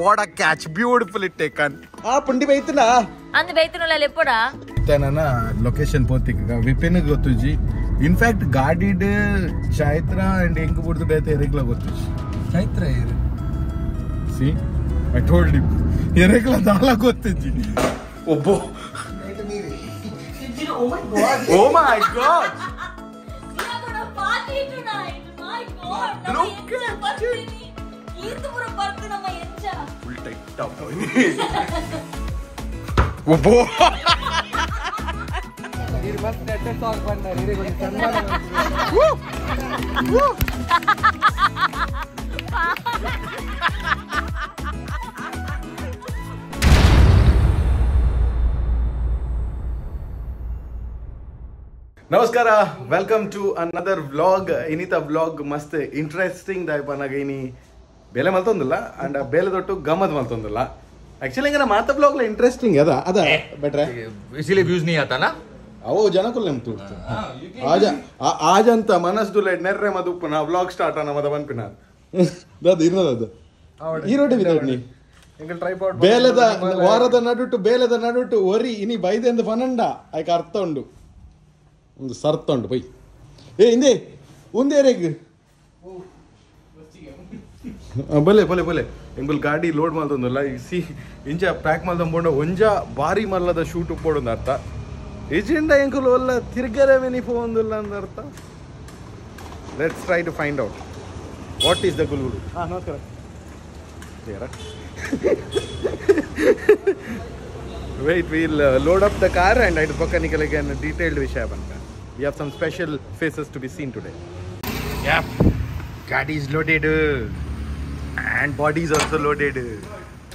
what a catch beautiful it taken ಆ ಪುಂಡಿ ಬೈತನಾ ಅಂದ್ ಬೈತನಲ್ಲ ಎಪ್ಪಡ ನನ್ನ ಲೊಕೇಶನ್ ಪೋತಿಕ ವಿಪಿನ್ ಗೊತ್ತುಜಿ ಇನ್ಫ್ಯಾಕ್ಟ್ ಗಾಡಿಡ್ ಚೈತ್ರ ಅಂಡ್ ಹೆಂಗ್ ಬಿಡ್ದು ಬೇತೆ ಎರೆಗ್ಲ ಗೊತ್ತುಜಿ ಚೈತ್ರ ಇರು ಸಿ ಐ ಟೋಲ್ಡ್ ಯು ಎರೆಗ್ಲ ದಾಲ ಗೊತ್ತುಜಿ ಒಬ್ಬ oh my God Look at ಉಲ್ಟ ಇಟ್ಟ ಒಬ್ಬ ಇರು ಮತ್ತೆ ನೆಟ್ಟೆ ಸಾಂಗ್ ಬಂದಾರೆ ಒಂದು ಸನ್ಮಾನ ಮಾಡ್ತೀವಿ. ನಮಸ್ಕಾರ ವೆಲ್ಕಮ್ ಟು ಅನದರ್ ವ್ಲಾಗ್ ಇನಿತ ವ್ಲಾಗ್ ಮಸ್ತ್ ಇಂಟ್ರೆಸ್ಟಿಂಗ್ ದಾಯ್ಪನಾಗ ಇನಿ ಬೇಲೆ ಮಲ್ತೊಂದಿಲ್ಲ ಅಂಡ್ ಬೇಲೆ ದೊಟ್ಟು ಗಮ್ಮತ್ ಮಲ್ತೊಂದಿಲ್ಲ ಆಕ್ಚುಲಿ ಹಿಂಗ ಮಾತ ಬ್ಲಾಗ್ ಇಂಟ್ರೆಸ್ಟಿಂಗ್ ಅದ ಅದ ಬೆಟ್ರೆ ಇಸಿಲಿ ವ್ಯೂಸ್ ನೀ ಆತನ? ಅವು ಜನಕುಲ್ ನಿಮ್ ತೂಡ್ತು ಆಜ ಆಜಂತ ಮನಸ್ ದುಲೆ ನೆರ್ರೆ ಮದುಪ್ಪು ನಾ ಬ್ಲಾಗ್ ಸ್ಟಾರ್ಟ್ ಆನ ಮದ ಬನ್ಪಿನ ಅದು ಇರ್ನದ ಅದು. ಈರೋಟಿ ವಿನೋಡ್ ನೀ. ಬೇಲದ ವಾರದ ನಡುಟ್ಟು ಬೇಲದ ನಡುಟ್ಟು ಒರಿ ಇನಿ ಬೈದೆ ಎಂದು ಪನಂಡ ಆಯ್ಕೆ ಅರ್ಥ ಉಂಡು. ಒಂದು ಸರ್ತ ಉಂಡು ಬೈ. ಏ ಹಿಂದೆ ಒಂದೇ ರೇಗ್ ಬಲೆ ಬಲೆ ಬಲೆ. ಹೆಂಗಲ್ ಗಾಡಿ ಲೋಡ್ ಮಾಡ್ದಲ್ಲ ಈಗ ಸಿ ಇಂಜ ಪ್ಯಾಕ್ ಮಾಡ್ದಂಬೋಣ ಒಂಜ ಭಾರಿ ಮಲ್ಲದ ಶೂಟ್ ಉಪ್ಪೋಡೊಂದು ಅರ್ಥ. ಇಜಿಂದ ಹೆಂಗಲ್ ಒಲ್ಲ ತಿರ್ಗರೆ ವೆನಿ ಫೋಂದಿಲ್ಲ ಅಂದ ಅರ್ಥ. Let's try to find out what is the ಗುಲ್ ಗುಲ್ ಹಾಂ ನಮಸ್ಕಾರ. Wait will load up the car and ಐಟ್ ಪಕ್ಕ ನಿಕಲಿಗೆ ಡೀಟೇಲ್ಡ್ ವಿಷಯ ಬಂತ. We have some special faces to be seen today app ಗಾಡಿ is loaded and body is also loaded.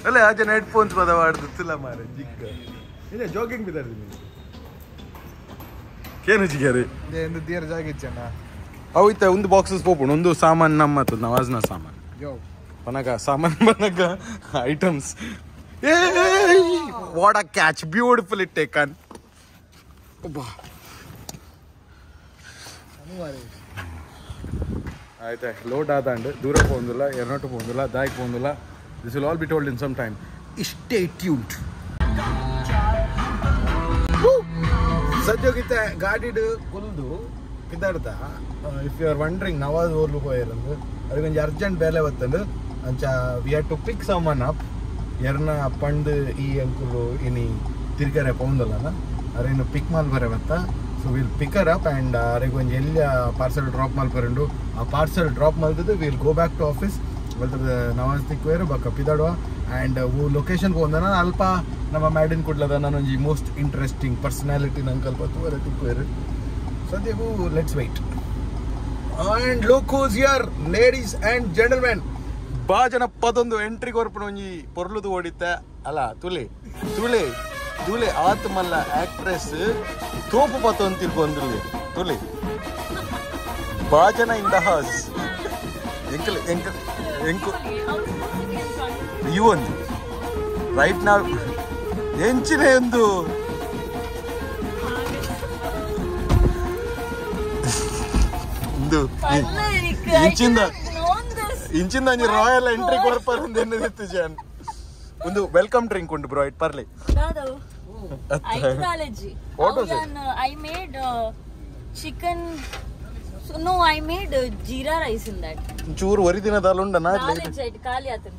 ಅಲ್ಲ ಆಚೆ ಹೆಡ್ಫೋನ್ಸ್ ಪದ ಮಾಡ್ತಿಲ್ಲ ಮಾರೆ ಜಿಕ್ಕ ಇದೆ ಜೋಕಿಂಗ್ ಬಿದ್ದಾರ ಕೇನು ಜಿಗ್ಯಾರಿ ಎಂದು ತೀರ ಜಾಗ ಇಚ್ಚಣ್ಣ ಅವು ಇತ್ತ ಒಂದು ಬಾಕ್ಸಸ್ ಪೋಪುಣ್ ಒಂದು ಸಾಮಾನ್ ನಮ್ಮತ್ತು ನವಾಜ್ನ ಸಾಮಾನ್ ಯೋ ಪನಗ ಸಾಮಾನ್ ಬನಗ ಐಟಮ್ಸ್ ಏ what a catch beautiful it taken ಆಯ್ತಾ ಲೋಡ್ ಆದಾಂಡ್ ದೂರ ಹೋಗಿಲ್ಲ ಎರನೊಟ್ಟು ಹೋಗಿಲ್ಲ ದಾಯಿ ಹೋಗಿಲ್ಲ this will all be told in some time ಇಷ್ಟೇ ಟ್ಯೂನ್ಡ್ ಸದ್ಯೋಗಿತ್ತ ಗಾಡಿಡ್ ಕುಲ್ದು ಕಿದ್ದಾಡ್ದ if you are wondering Nawaz ಓರ್ಲು ಹೋಯರಂದ್ ಅದಕ್ಕೆ ಒಂದು ಅರ್ಜೆಂಟ್ ಬೇಲೆ ಬತ್ತಂದು, ಅಂಚ we have to pick someone up ಎರ್ನ ಪಂಡ್ ಈ ಅಂಕುಲು, ಇನಿ ತಿರ್ಗರೆ ಪೌಂದಲ್ಲನ? ಅರೇನು ಪಿಕ್ ಮಾಲ್ ಬರೆ ಬತ್ತ? So will pick her up and ಅವ್ರಿಗೆ ಒಂದು ಎಲ್ಲಿ ಪಾರ್ಸಲ್ ಡ್ರಾಪ್ ಮಾಡ್ಕೊಂಡು ಆ ಪಾರ್ಸಲ್ ಡ್ರಾಪ್ ಮಾಡಿದ್ರೆ will go back to office ಬಲ್ತದ Nawaz ತಿಕ್ವೇರು ಬಕ್ಕ ಪಿದಾಡುವ ಆ್ಯಂಡ್ ಹೂ ಲೊಕೇಶನ್ ನಾನು ಅಲ್ಪ ನಮ್ಮ ಮ್ಯಾಡಿನ್ ಕುಡ್ಲದ ನಾನೊಂಜಿ ಮೋಸ್ಟ್ ಇಂಟ್ರೆಸ್ಟಿಂಗ್ ಪರ್ಸನಾಲಿಟಿ ನಂಗೆ ಕಲ್ಪತ್ತು ಅದೇ ತಿಕ್ವೇರು ಸದ್ಯಗೂ let's wait and look who's here ladies and gentlemen ಬಾ ಜನ ಪದೊಂದು ಎಂಟ್ರಿ ಕೊರ್ಪುನ ಒಂಜಿ ಪೊರ್ಲುದು ಓಡಿತ್ತೆ. ಅಲ್ಲ ತುಳಿ ತುಳಿ ತುಳಿ ಆತ್ ಮಲ್ಲ ಆಕ್ಟ್ರೆಸ್ ತೋಪು ಪತ ಅಂತ ತಿಳ್ಕೊಂಡ್ರಿ ತುಳಿ ಬಾಜನ ಇನ್ ದ ಹೌಸ್ ಎಂಕಲ್ ಎಂಕಲ್ ಎಂಕು. ಇವು ಒಂದು. ರೈಟ್ ನಾವ್ ಎಂಚಿನ ಒಂದು ಇಂಚಿಂದ ಇಂಚಿಂದ ರಾಯಲ್ ಎಂಟ್ರಿ ಕೊಡ್ಪಾರ ಒಂದು ಎನ್ನದಿತ್ತು ಜಾನ್. ಒಂದು ವೆಲ್ಕಮ್ ಡ್ರಿಂಕ್ ಉಂಟು ಬ್ರೋ ಇಟ್ ಪರ್ಲಿ was I made chicken no I made jeera rice in that ಚೂರು ವರಿ ನಾಲೆಜ್ ಇದು ಖಾಲಿ ಆತನ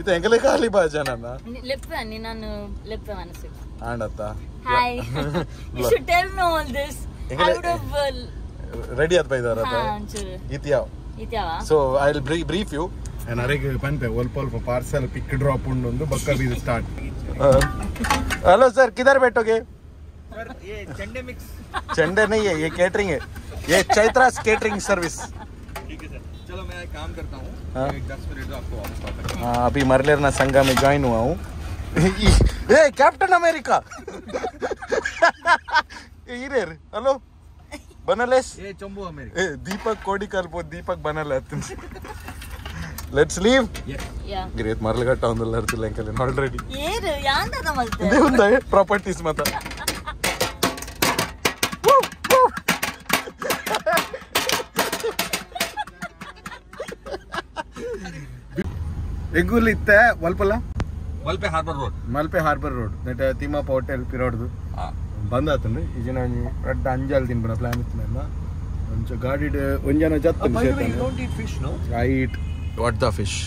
ಇದು ಎಂಕಲೆ ಖಾಲಿ ಬಾ ಜನನ ಲೆಪ್ಪೆ ಅನ್ನಿ ನಾನು ಲೆಪ್ಪೆ ಮನಸ್ಸು. ಆಂಡತ್ತ hi you should tell me all this would have ready ಆತ್ ಬೈದಾರ ಇತ್ಯಾವ? ಇದ್ಯಾವ so I will brief you ನರಿಗೆ ಪನ್ಪೆ ಒಲ್ಪ ಒಲ್ಪ ಪಾರ್ಸಲ್ ಪಿಕ್ ಡ್ರಾಪ್ ಉಂಡು ಒಂದು ಬಕ್ಕ ಬೀದು ಸ್ಟಾರ್ಟ್ हेलो सर किधर बैठोगे ಚಂಡೆ ಮಿಕ್ಸ್ चंडे नहीं है ये कैटरिंग है ये चैत्रास कैटरिंग सर्विस चलो मैं एक काम करता हूँ हाँ। एक दस मिनट में आपको वापस कॉल करता हाँ अभी मरलेरना संघ में ज्वाइन हुआ हूँ ए कैप्टन अमेरिका ಹಿರಿಯರ್ ಹಲೋ ಬನಲೇಸ್ हूँ ये चंबू अमेरिका ಏ ದೀಪಕ್ ಕೋಡಿ ಕಲ್ಪೋ ದೀಪಕ್ ಬನಲ್ಲ ಲೆಟ್ಸ್ ಲೀವ್ ಗ್ರೇಟ್ ಮರಳುಗಟ್ಟ ಒಂದಲ್ಲ ಇರ್ತಿಲ್ಲ ಅಂಕಲ್ ಆಲ್ರೆಡಿ ಪ್ರಾಪರ್ಟೀಸ್ ಮಾತ ಎಗ್ಗುಲ್ ಇತ್ತ ವಲ್ಪಲ್ಲ Malpe harbour road Malpe harbour road that Timmappa hotel ಪಿರೋಡ್ದು ಬಂದ್ ಆತನ್ ಈಜಿ ನಾನು ರೆಡ್ ಅಂಜಲ್ ತಿನ್ಬಿಡ ಪ್ಲಾನ್ ಇತ್ತು ನನ್ನ ಒಂಚ ಗಾಡಿಡ್ ಒಂಜನ ಜತ್ ರೈಟ್ ವಾಟ್ ದ ಫಿಶ್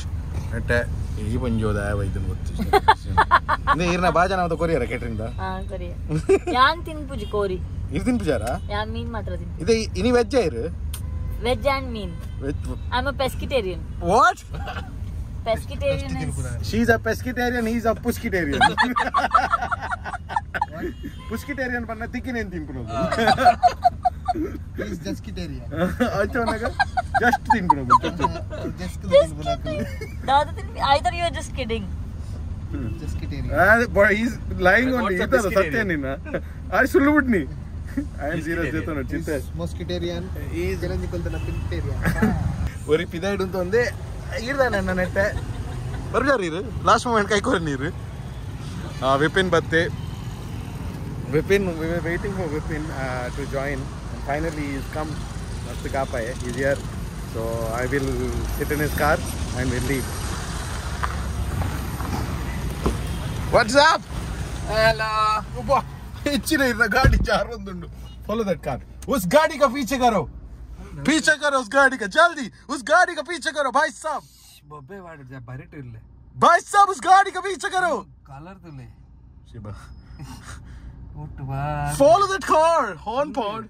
ನೆಟ್ಟೆ ಈ ಪಂಜೋದ ವೈದ್ಯನ ಗೊತ್ತು ನೀರ್ನ ಈರ್ನ ಬಾ ಜನ ಅವತ್ತು ಕೊರಿಯರ ಸರಿ ಯಾನ್ ತಿನ್ಪುಜಿ ಕೋರಿ. ಇದು ತಿನ್ಪುಜಾರ ಯಾನ್ ಮೀನ್ ಮಾತ್ರ ತಿನ್ ಇದೆ ಇನಿ ವೆಜ್ ಇರು? Veg and mean I am a pescatarian what pescatarian she is a pescatarian is a ಪುಸ್ಕಿಟೇರಿಯನ್ ಪುಸ್ಕಿಟೇರಿಯನ್ ಬನ್ನ ತಿಕ್ಕಿನೇನು ತಿನ್ಬಿಡೋದು ಅಂಚವನಾಗ ಜಸ್ಟ್ ತಿನ್ಬಿಡೋದು ದಾದ ತಿನ್ I thought you are just kidding is lying But only what's a ಇತ್ತದ ಸತ್ಯ pescatarian? ನಿನ್ನ ಅದು ಸುಳ್ಳು ಬಿಟ್ನಿ ಐ ಆಮ್ ಸೀರಿಯಸ್ ಜೊತೆ ನೋಡಿ ಚಿಂತೆ ಮೊಸ್ಕಿಟೇರಿಯನ್ ಈಸ್ ಜಲಂಜಿಕೊಲ್ತನ ಪಿಂಟೇರಿಯನ್ ஒரு பிதாயிடு வந்து வந்து இருதான் என்ன நெட்ட வருவார் இரு லாஸ்ட் மூமெண்ட் கை கோர நீரு விபின் பத்து Vipin waiting for Vipin to join finally is come must finally he's come. Mastikapa is here. So I will sit in his car and we'll leave. What's up? Hello. गाड़ी जा रहा follow that car उस गाड़ी का पीछे करो पीछे करो उस गाड़ी का जल्दी उस गाड़ी का पीछे करो भाई साहब बब्बे वाड़ जा बरेट इल्ले भाई साहब उस गाड़ी का पीछे करो कलर तुले Shiva follow that car horn pod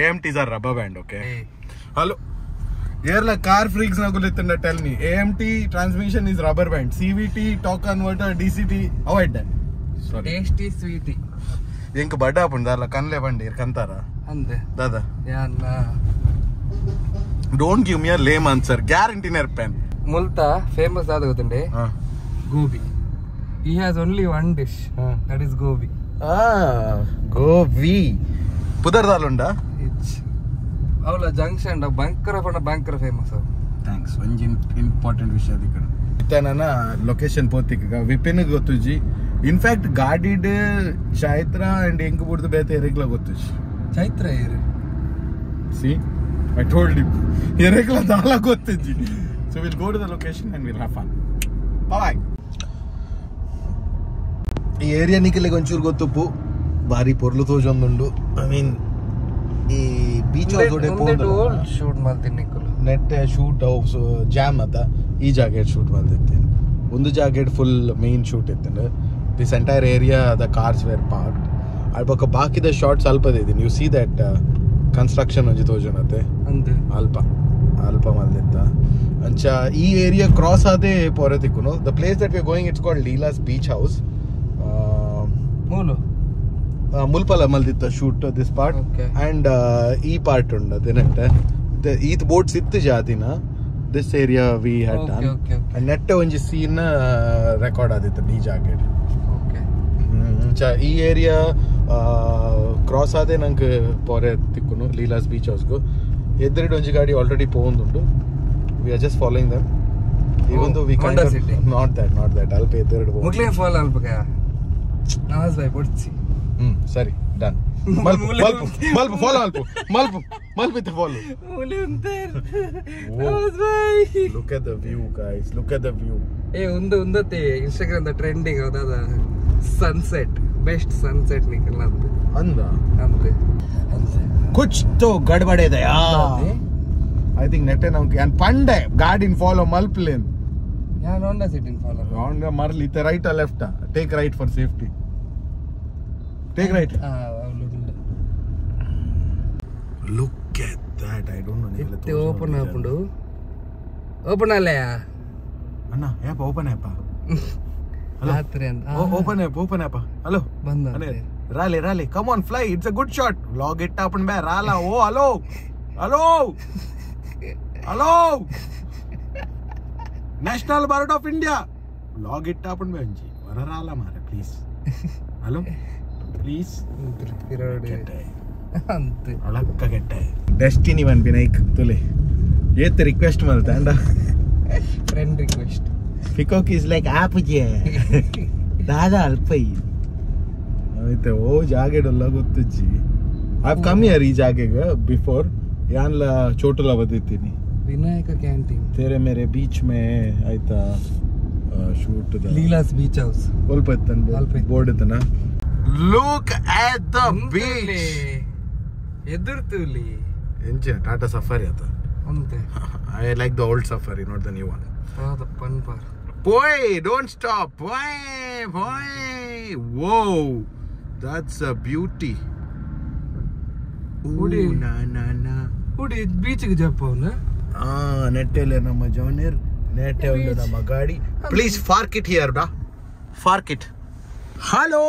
AMTs are rubber band okay hello ఏర్ల car freaks నాకు గుర్తుండ tell me AMT transmission is rubber band CVT torque converter DCT avoid that sorry tasty sweetie ఇంక బడ్డ ఆపండి దాంట్లో కనలేపండి కంతారా అంతే. దాదా. Don't give me a lame answer guarantee నేర్పాను ముల్తా famous దాదా గుర్తుండే gobi. He has only one dish that is gobi. Gobi. ಇಚ್ ಅವಳ ಜಂಕ್ಷನ್ ಭಯಂಕರ ಪಂಡ ಭಯಂಕರ ಫೇಮಸ್ ಥ್ಯಾಂಕ್ಸ್ ಒಂಜಿ ಇಂಪಾರ್ಟೆಂಟ್ ವಿಷಯ ಅದಿ ಕಡೆ ಇತ್ತೆ ನನ್ನ ಲೊಕೇಶನ್ ಪೋತಿಕ ವಿಪಿನ್ ಗೊತ್ತುಜಿ ಇನ್ಫ್ಯಾಕ್ಟ್ ಗಾಡಿಡ್ ಚೈತ್ರ ಅಂಡ್ ಎಂಕ್ ಬಿಡ್ದು ಬೇತೆ ಎರಗ್ಲ ಗೊತ್ತುಜಿ ಚೈತ್ರ ಏರು ಸಿ ಐ ಟೋಲ್ಡ್ ಯು ಎರೆಗ್ಲ ದಾಲ ಗೊತ್ತುಜಿ so will go to the location and will have fun ಬಾಯ್ ಈ ಏರಿಯಾ ನಿಖಿಲಿಗೆ ಒಂಚೂರು ಗೊತ್ತುಪ್ಪು ಭಾರಿ ಪೊರ್ಲು ತೋಜೊಂದುಂಡು. ಐ ಮೀನ್ ಈ ಬೀಚ್ ಜೋಡೆ ಶೂಟ್ ಮಾಡ್ತೀನಿ ನೆಟ್ ಶೂಟ್ ಜಾಮ್ ಅದ. ಈ ಜಾಕೆಟ್ ಶೂಟ್ ಬಂದಿತ್ತೇನೆ ಒಂದು jacket full main shoot ಇತ್ತೇನೆ this entire area the cars where park ಬಾಕಿ ಬಾಕಿದ ಶಾರ್ಟ್ಸ್ ಅಲ್ಪದ ಇದೀನಿ ಯು ಸಿ ದಟ್ ಕನ್ಸ್ಟ್ರಕ್ಷನ್ ಒಂಜಿ ತೋಜನತೆ ಅಂದೆ ಅಲ್ಪ. ಅಲ್ಪ ಮಲ್ದಿತ್ತ ಅಂಚ ಈ ಏರಿಯಾ ಕ್ರಾಸ್ ಆದೇ ಪೊರೆ ತಿಕ್ಕುನು. The place that we going it's called Leela's beach house ಮೂಲು. ಮುಲ್ಪಲ ಮಲ್ದಿತ್ತ ಶೂಟ್ ದಿಸ್ ಪಾರ್ಟ್. ಅಂಡ್ ಈ ಪಾರ್ಟ್ ಉಂಡು ಅದೇನಂತೆ ಈತ್ ಬೋಟ್ ಸಿತ್ತು ಜಾತಿನ this area we had done okay. ನೆಟ್ಟ ಒಂಜಿ ಸೀನ್ ರೆಕಾರ್ಡ್ ಆದಿತ್ತು ಡಿ ಜಾಕೆಟ್ ಈ ಏರಿಯಾ ಕ್ರಾಸ್ ಆದೆ ನಂಗೆ ಪೊರೆ ತಿಕ್ಕುನು ಲೀಲಾಸ್ ಬೀಚ್ ಹೌಸ್ಗು ಎದುರಿಡ್ ಒಂಜಿ ಗಾಡಿ already ಪೋಂದುಂಡು we are just following them ಈಗೊಂದು ವಿ Honda City. Not that not that ಅಲ್ಪ ಎದುರಿಡ್ ಮುಗ್ಲೇ ಫಾಲ್ ಅಲ್ಪಕ? ನಾಸ್ ಬಡ್ಸಿ ಹ್ಮ್ ಸರಿ ಡನ್ ಮಲ್ಪು ಮೂಲೆ ಮಲ್ಪು ಮಲ್ಪು ಫಾಲೋ ಮಲ್ಪು ಮಲ್ಪು ಮಲ್ಪಿತ್ತೆ ಫಾಲೋ ಮೂಲೆ ಉಂತೆ Whoa. Nawaz Bhai. Look at the view guys look at the view ಏ ಒಂದು ಒಂದತ್ತೆ ಇನ್ಸ್ಟಾಗ್ರಾಮ್ ಟ್ರೆಂಡಿಂಗ್ ಹೌದಾದ ಸನ್ಸೆಟ್ ಬೆಸ್ಟ್ ಸನ್ಸೆಟ್ ನಿಕಲ್ಲ ಅಂತ ಅಂದ? ಅಂತೆ ಕುಚ್ ತೋ ಗಡ್ಬಡೆ ದಯಾ ಐ ಥಿಂಕ್ ನೆಟ್ಟೆ ನಮ್ಗೆ ಏನ್ ಪಂಡೆ ಗಾಡಿನ ಫಾಲೋ ಮಲ್ಪ್ಲೇನ್. ಯಾನ್ ಹೋಂಡಾ ಸಿಟಿನ್ ಫಾಲೋ ಅವನ್ಗ ಮರ್ಲಿ right left take right for safety Take right. Uh, look at that. I don't know. If they open up, do open a layer. Anna, yep, open up. ರಾತ್ರಿ ಅಂತ open up open up hello ಬಂದ rally rally come on fly it's a good shot log it up ಬೇ ರಾಲ ಓ hello hello hello national bird of India log it up ಬೇ ಅಂಜಿ ವರ ರಾಲ ಮಾರ please hello ಪ್ಲೀಸ್ ಪಿರೋಡ್ ಅಂತೆ ಅಳಕ್ಕ guest destiny one ಬಿನೈಕ್ ತುಲೆ eight request ಮಲ್ತ and friend request peacock is like app J ದಾದಾ ಅಲ್ಪ ಆಯ್ತು ಓ ಜಾಗೆಡೆಲ್ಲ ಗೊತ್ತಿಜ್ಜಿ ಆಪ್ ಕಮ್ಮಿ ಯಾರು ಈ ಜಾಗೆಗೆ ಬಿಫೋರ್ ಯಾನ್ಲ ಚೋಟುಲ ಬದಿತ್ತೀನಿ ವಿನಾಯಕ ಕ್ಯಾಂಟೀನ್ तेरे मेरे बीच में ಆಯ್ತಾ ಶೂಟ್ ಲೀಲಾಸ್ ಬೀಚ್ ಹೌಸ್ ಸ್ವಲ್ಪ ಇತ್ತನ್ ಅಲ್ಪ ಇತ್ತು. Board ಇತ್ತನ look at the beach ಎದುರ್ತುಲಿ ಎಂಚೆ ಟಾಟಾ ಸಫಾರಿ ಆತ ಅಂತೆ I like the old Safari not the new one ಪಾದ ಪನ್ಪಾರ್ Boy, don't stop. Boy, boy. Whoa. That's a beauty. Ooh, Woody. na na na. ಹುಡಿ ಬೀಚ್ಗೆ ಜಪ್ಪ ಅವನ ಆ ನೆಟ್ಟೆಲೆ ನಮ್ಮ ಜವನೀರ್ ನೆಟ್ಟೆ ಒಂದು ನಮ್ಮ ಗಾಡಿ ಪ್ಲೀಸ್ ಫಾರ್ಕ್ ಇಟ್ ಹಿಯರ್ ಡಾ park it hello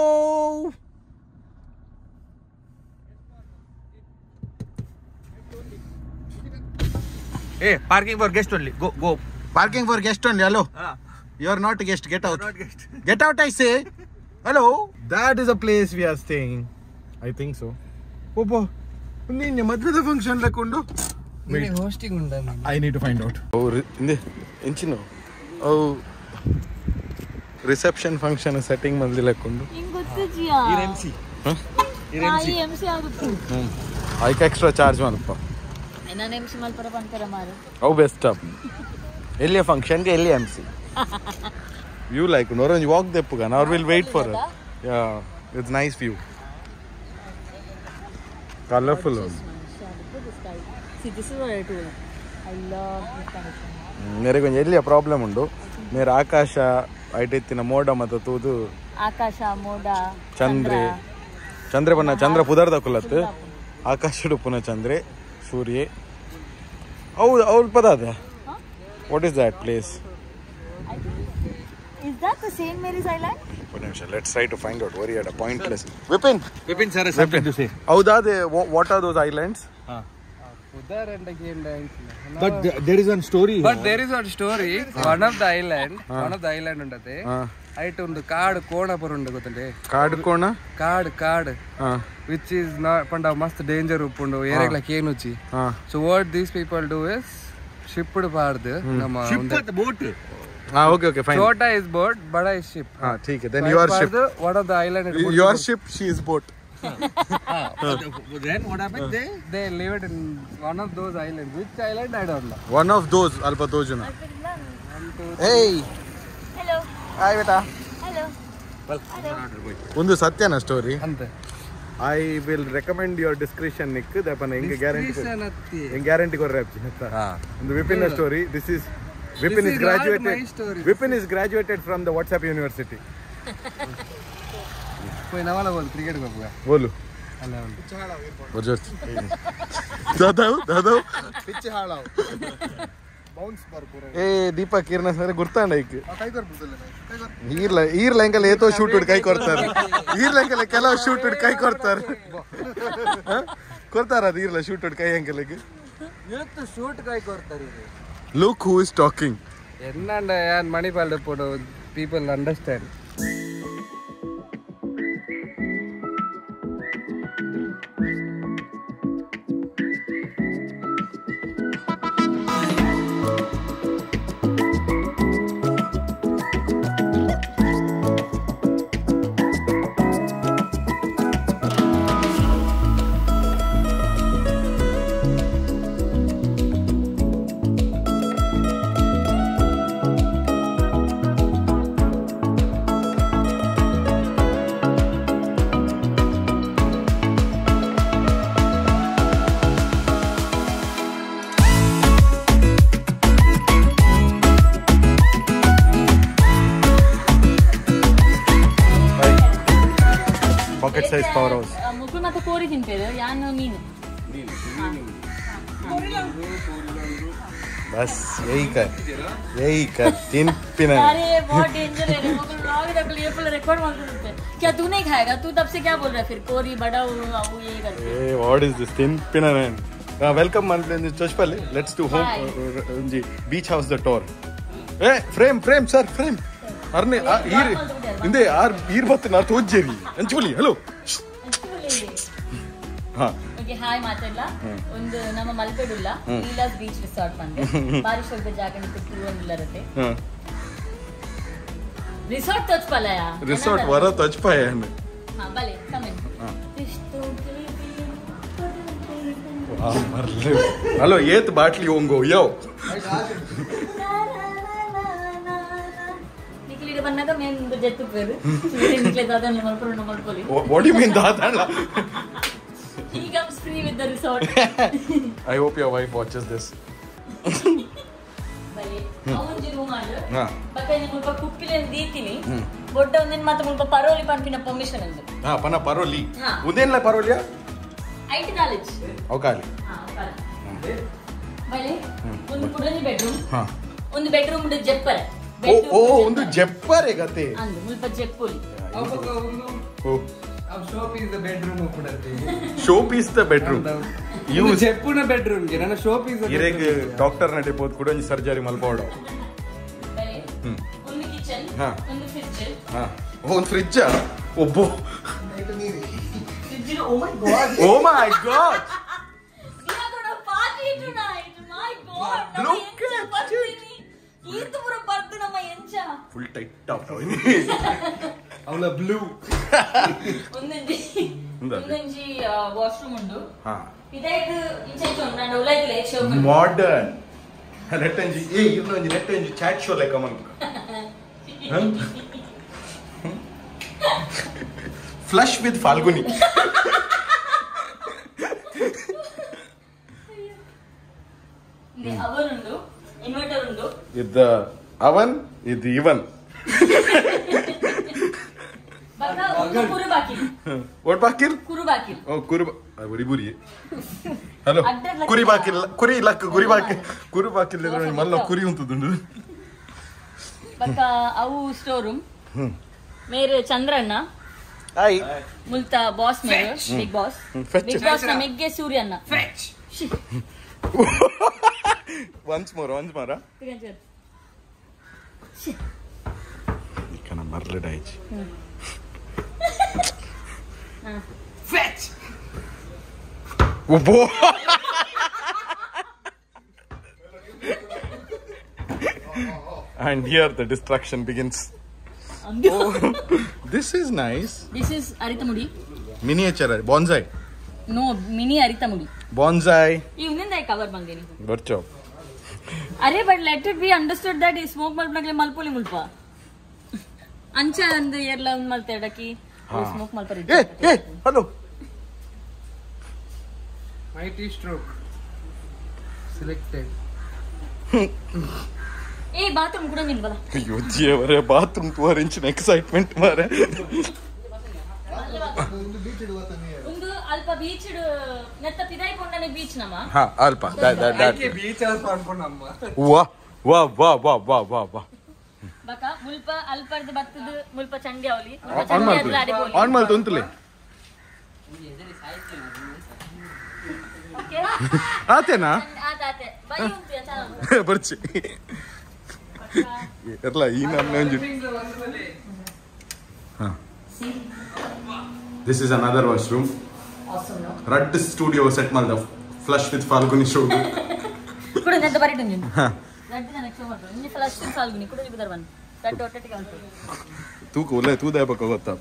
a parking for guest only go go parking for guest only hello you are not guest get out get out I say hello that is a place we are staying I think so Oppo నిన్న మధ్యద function లేకుండు hosting ఉండాలి I need to find out ఓ ఇంది ఎంచినో ఓ reception function setting ಮಂದಿ ಕೊಂಡು ಅದಕ್ಕೆ ಎಕ್ಸ್ಟ್ರಾ ಚಾರ್ಜ್ ಮಾಡಪ್ಪ. ಅವು ಬೆಸ್ಟ್ ಅಪ್. ಎಲ್ಲಿಯ ಫಂಕ್ಷನ್ಗೆ ಎಲ್ಲಿ ಎಂ ಸಿ ವ್ಯೂ ಲೈಕ್ ನೋರೊಂಜ್ ವಾಕ್ ದೆಪ್ಪುಗ. ಅವ್ರು will wait for yeah it's nice view colourful. ಮೇರೆ ಕೊಂಚ ಎಲ್ಲಿಯ ಪ್ರಾಬ್ಲಮ್ ಉಂಡು? ಮೇರೆ ಆಕಾಶ ಐಟೆತ್ತಿನ ಮೋಡ ಮತ್ತು ತೂದು. ಆಕಾಶ ಮೋಡ ಚಂದ್ರೆ. ಚಂದ್ರೆ. ಬಣ್ಣ ಚಂದ್ರ ಪುದರ್ದ ಕುಲತ್ ಆಕಾಶ ಪುನಃ ಚಂದ್ರೆ ಸೂರ್ಯ. ಹೌದು ಅವ್ರು ಪದ ಅದ. What is that place Is that the Saint Mary's Island? ಒಂದು ನಿಮಿಷ let's try to find out worry ಅಡ pointless Vipin Vipin sir has something to say. ಹೌದಾ what are those islands Udar and again But there is a story. But there is a story. One, of the island, one of the island under there. I told the card corner for Card corner? Card, card. Which is not panda must danger upundo. Ah. Erek like ah. So what these people do is ship to part there. Ship the boat. Ah, okay, okay, fine. Chota is boat, but is ship. Ah, okay. Then so you are ship. The, of the island. Your ship, she is boat. They lived in one of those island which island I don't know one of those ತೋಜನ hey. Hello. Hi ಬೇಟಾ Hello. ಒಂದು ಸತ್ಯನ story ಅಂತೆ. I will recommend your description Nick ದಪ್ಪನ ಹಿಂಗೆ guarantee Discretion guarantee ಅಪ್ಪಿ ಒಂದು Vipin story this is Vipin is graduated Vipin is graduated from the WhatsApp university कोई ಏ ಕಿರಣ ಸರ್ ಗುರ್ತಾಂಡ ಈಗ ಈರ್ಲ ಈರ್ ಏತೋ ಶೂಟ್ ಹಿಡ್ ಕೈ ಕೊಡ್ತಾರೆ ಈರ್ ಲೈಂಕಲ್ ಕೆಲವು ಶೂಟ್ ಕೈ ಕೊಡ್ತಾರೆ ಕೊಡ್ತಾರ ಅದು ಈರ್ಲ ಶೂಟ್ ಹಿಡ್ ಕೈ ಅಂಕಲಿಗೆ ಶೂಟ್ ಕೈ ಕೊಡ್ತಾರೆ ಲುಕ್ ಹೂ ಇಸ್ ಟಾಕಿಂಗ್ ಎನ್ನಂಡ ಯಾನ್ Manipal photo people understand big size power house ಮುಗುಳ್ ಮತ್ತೆ ಕೋರಿ ತಿಂತೇವೆ ಯಾನು ನೀನು बस यही कर यही कर तीन पिन अरे बहुत डेंजर है मुकुल ब्लॉग रख लिए फुल रिकॉर्ड मार देते क्या तू नहीं खाएगा तू तब से क्या बोल रहा है फिर कोरी बड़ा हो वो ये करके ए व्हाट इज़ दिस तीन पिन मैन हाँ वेलकम मन चोचपल let's do home ji beach house the tour a frame frame sir frame ಅರ್ನೆ ಆ- ಈರ್ ಹಿಂದೆ ಆರ್ ಈರ್ ಬತ್ತ ನಾ ತೋಜ್ಜೇರಿ ಹಂಚ್ಕೊಳ್ಳಿ ಹಲೋ ಹಾ ಓಕೆ ಹಾಯ್ ಮಾತಾಡ್ಲ ಒಂದು ನಮ್ಮ ಮಲ್ಪೆಡುಲ್ಲ ಲೀಲಾಸ್ ಬೀಚ್ ರಿಸಾರ್ಟ್ ಬಂದೆ ಬಾರಿ ಸ್ವಲ್ಪ ಜಾಗ ಕೊಟ್ಟು ಒಂದಿಲ್ಲರತೆ ಹಾ ರಿಸಾರ್ಟ್ ತೋಚ್ಪಲ್ಲಯ ರಿಸಾರ್ಟ್ ವರ ತಜ್ಪಾಯ ಹಾ ಬಲೆ ಕಮೆಂಟ್ ಹಲೋ ಏತ್ ಬಾಟ್ಲಿ ಹೋಂಗೋ ಯೋ ನಿಖಿಲಿಗೆ ಬಂದಾಗ ಮೇನ್ ಜೆತ್ತು ಪೇರು ನಿಖಿಲೆ ದಾದನ್ನು ಮಲ್ಕೊಂಡು ಮಲ್ಕೊಳ್ಳಿ body mean ದಾದಲ್ಲ He comes free with the resort. I hope your wife watches this ಬಲೆ ಅವೊಂಜಿ ರೂಮ್ ಆಡು ಹಾ ಬಕ್ಕ ಇನ್ನು ಮುಲ್ಪ ಕುಕ್ಕಿಲೆ ದೀತಿನಿ ಬೊಡ್ಡ ಒಂದಿನ ಮಾತ್ರ ಮುಲ್ಪ ಪರೋಲಿ ಪನ್ಪಿನ ಪರ್ಮಿಷನ್ ಅಂದು ಹಾ ಪನ ಪರೋಲಿ ಹಾ. ಉದೇನ್ಲ ಪರೋಲಿಯಾ ಐಟಿ ಕಾಲೇಜ್ ಅವಕಾಲಿ ಹಾ ಬಲೆ ಒಂದು ಪುಡನಿ ಬೆಡ್ರೂಮ್ ಹಾ ಒಂದು ಬೆಡ್ರೂಮ್ ಉಂಡು ಜೆಪ್ಪರ್ ಓ ಓ ಒಂದು ಜೆಪ್ಪರೆ ಗತೆ. ಅಂದು ಮುಲ್ಪ ಜೆಪ್ಪುಲಿ ಶೋ ಪೀಸ್ ದ ಬೆಡ್ರೂಮ್ ಇವು ಜಪ್ಪುನ ಬೆಡ್ರೂಮ್ಗೆ ನನ್ನ ಶೋಪ್ ಇಸ್ ಇರೆಗ್ ಡಾಕ್ಟರ್ ನಡಿಬೋದು ಕೂಡ ಒಂದು ಸರ್ಜರಿ ಮಲ್ಪೋಡು ಬಲೆ ಒಂದು ಕಿಚನ್ ಹಾ. ಒಂದು ಫ್ರಿಡ್ಜ್ ಒಬ್ಬ. ಓ my god oh ನಮ್ಮ ಎಂಚ ಫುಲ್ ಟೈಟ್ ಆಗ್ತಾವ ಅವಳ ಬ್ಲೂ ಒಂದೊಂಜಿ ఉందా? ಒಂದೊಂಜಿ ವಾಶ್ರೂಮ್ ಉಂಡು ಹಾ ಇದೈದು ಇಂಚೆಂಚು ಉಂಡು ನಾನು ಉಲಾಯ್ದಿಲ್ಲ ಶೋ ಮಾಡರ್ನ್ ನೆಟ್ಟಂಜಿ ಏ ಇನ್ನೊಂಜಿ ನೆಟ್ಟಂಜಿ ಚಾಟ್ ಶೋ ಲೆಕ್ಕ ಮನ್ ಫ್ಲಶ್ ವಿತ್ ಫಾಲ್ಗುನಿ ಇಲ್ಲಿ ಅವನ್ ಉಂಡು ಇನ್ವರ್ಟರ್ ಉಂಡು ಇದ್ದ ಅವನ್ ಇದು ಇವನ್ ಒಟ್ ಬಾಕಿಲ್ ಬಾಕಿಲ್ ಓ ಕುರಿ ಬಡಿ ಬುರಿ ಹಲೋ. ಕುರಿ ಬಾಕಿಲ್ ಕುರಿ ಲಕ್ ಕುರಿ ಬಾಕಿ ಕುರಿ ಬಾಕಿಲ್ ಮಲ್ಲ ಕುರಿ ಉಂಟದುಂಡು ಬಕ್ಕ ಅವು ಸ್ಟೋರ್ ರೂಮ್ ಮೇರೆ ಚಂದ್ರಣ್ಣ. ಹಾಯ್ ಮುಲ್ತ ಬಾಸ್ ಮೇರೆ. Big boss. ಬಿಗ್ ಬಾಸ್ನ ಮೆಗ್ಗೆ ಸೂರ್ಯಣ್ಣ. ಒನ್ಸ್ ಮೋರ್ ಒನ್ಸ್ ಮಾರ এখানে মারলে ডাইছি ফেচ Fetch. বো And here the destruction begins. oh, this is nice. This is Aritamudi. Miniature bonsai. No, mini Aritamudi. Bonsai. Even in the cover bangani. Good job. ಅರೆ but let it be understood that ಈ smoke ಮಲ್ಪನಾಗ್ಲೆ ಮಲ್ಪೊಲಿ ಮುಲ್ಪ. ಅಂಚ ಅಂದ್ ಎಲ್ಲ ಒಂದ್ ಮಲ್ತ ಎಡಕಿ ಸ್ಮೋಕ್ ಮಲ್ಪರಿ ಹಲೋ. ಮೈಟಿ ಸ್ಟ್ರೋಕ್ ಸೆಲೆಕ್ಟೆಡ್ ಏ ಬಾತ್ರೂಮ್ ಕೂಡ ನಿಲ್ವಲ್ಲ. ಅಯ್ಯೋ ದೇವರೇ ಬಾತ್ರೂಮ್ ತೋರಿಂಚಿನ ಎಕ್ಸೈಟ್ಮೆಂಟ್ ಮಾರೆ ಒಂದು ಅಲ್ಪ ಬೀಚ್ ನೆತ್ತ ಪಿದಾಯಿ ಕೊಂಡನೆ ಬೀಚ್ ನಮ್ಮ ಹಾ ಅಲ್ಪ. ಬೀಚ್ ಅಲ್ಪ ಮಾಡ್ಕೊಂಡು ನಮ್ಮ ವಾ ವಾ ವಾ ವಾ ವಾ ವಾ ವಾ. ಬಕ ಮುಲ್ಪ ಅಲ್ಪರ್ದ ಬತ್ತದ ಮುಲ್ಪ ಚಂಡಿ ಅವಲಿ ಆನ್ ಮಾಡ್ತು ಆನ್ ಮಾಡ್ತು ಅಂತಲೇ ಆತೇನಾ? ಬರ್ಚಿ. ಇರ್ಲ ಈ ನಮ್ಮ ಒಂಜಿ this is another washroom awesome no ರಡ್ ಸ್ಟುಡಿಯೋ ಸೆಟ್ ಮಾಡ್ದ ಫ್ಲಶ್ ವಿತ್ ಫಾಲ್ಗುನಿ ಶೋ ಕೂಡ ನೆತ್ತ ಬರಿಟ್ಟು ನಿಂದು ರಡ್ಡಿ ನನಗೆ ಶೋ ಮಾಡ್ತಾರೆ ನಿನ್ನೆ ಫ್ಲಶ್ ಸಾಲ್ಗುನಿ ಕೂಡ ಬಿದರ್ ಬನ್ ರಡ್ಡಿ ಒಟ್ಟೊಟ್ಟಿಗೆ ಉಂಟು ತೂಕ ಒಳ್ಳೆ ತೂದ ಬೇಕು ಗೊತ್ತಾ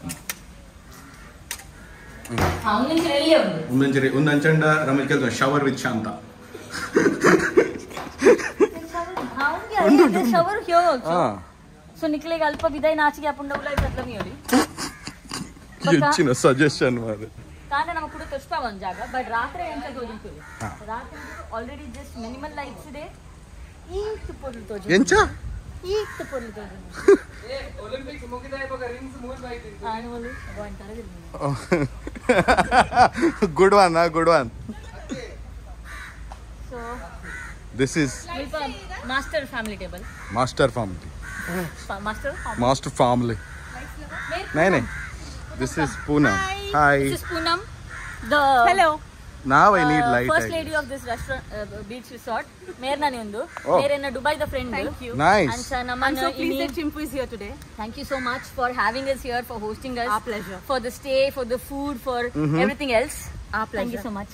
ಅವನಿಗೆ ರೆಡಿಯೇ ಉಂಟು ಒಂದೊಂಚರಿ ಒಂದು ಅಂಚಂಡ ನಮಗೆ ಕೆಲಸ ಶವರ್ ವಿತ್ ಶಾಂತ ಅವನಿಗೆ ಶವರ್ ಹ್ಯೋ ಹಾ ಸೊ ನಿಕ್ಲಿಗೆ ಅಲ್ಪ ಬಿದಾಯಿ ನಾಚಿಗೆ ಹಾಪುಂಡ ಉಲಾಯ್ ಕತ್ಲಮಿ ಹೇಳಿ ಹೆಚ್ಚಿನ ಸಜೆಷನ್ ಮಾರೆ ಕಾರಣ ನಮ್ಮ ಕೂಡ ಕಷ್ಟ ಒಂದ್ ಜಾಗ ಬಟ್ ರಾತ್ರಿ ಎಂತ ತೋಜಿಂತು ರಾತ್ರಿ ಆಲ್ರೆಡಿ ಜಸ್ಟ್ ಮಿನಿಮಲ್ ಲೈಟ್ಸ್ ಇದೆ ಈಟ್ ಪೊರ್ಲು ತೋಜಿ ಎಂಚ ಈಟ್ ಪೊರ್ಲು ತೋಜಿ ಒಲಿಂಪಿಕ್ಸ್ ಮುಗಿದ ಇವಾಗ ರಿನ್ಸ್ ಮೂರ್ ಬಾಯ್ತು ಆನುವಲು ಅವಾಂಟ್ ತರದಿಲ್ಲ good one good one so this is ಸ್ವಲ್ಪ master family table master family master master family नहीं नहीं This is Poonam. Hi. Hi. This is Poonam. The Hello. Now I need light. First lady of this restaurant uh, beach resort. Merna Nendu. Oh. Merna Dubai the friend. Thank you. Nice. And I'm so pleased that Chimpu is here today. Thank you so much for having us here, for hosting us. Our pleasure. For the stay, for the food, for mm -hmm. everything else. Our pleasure. Thank you so much.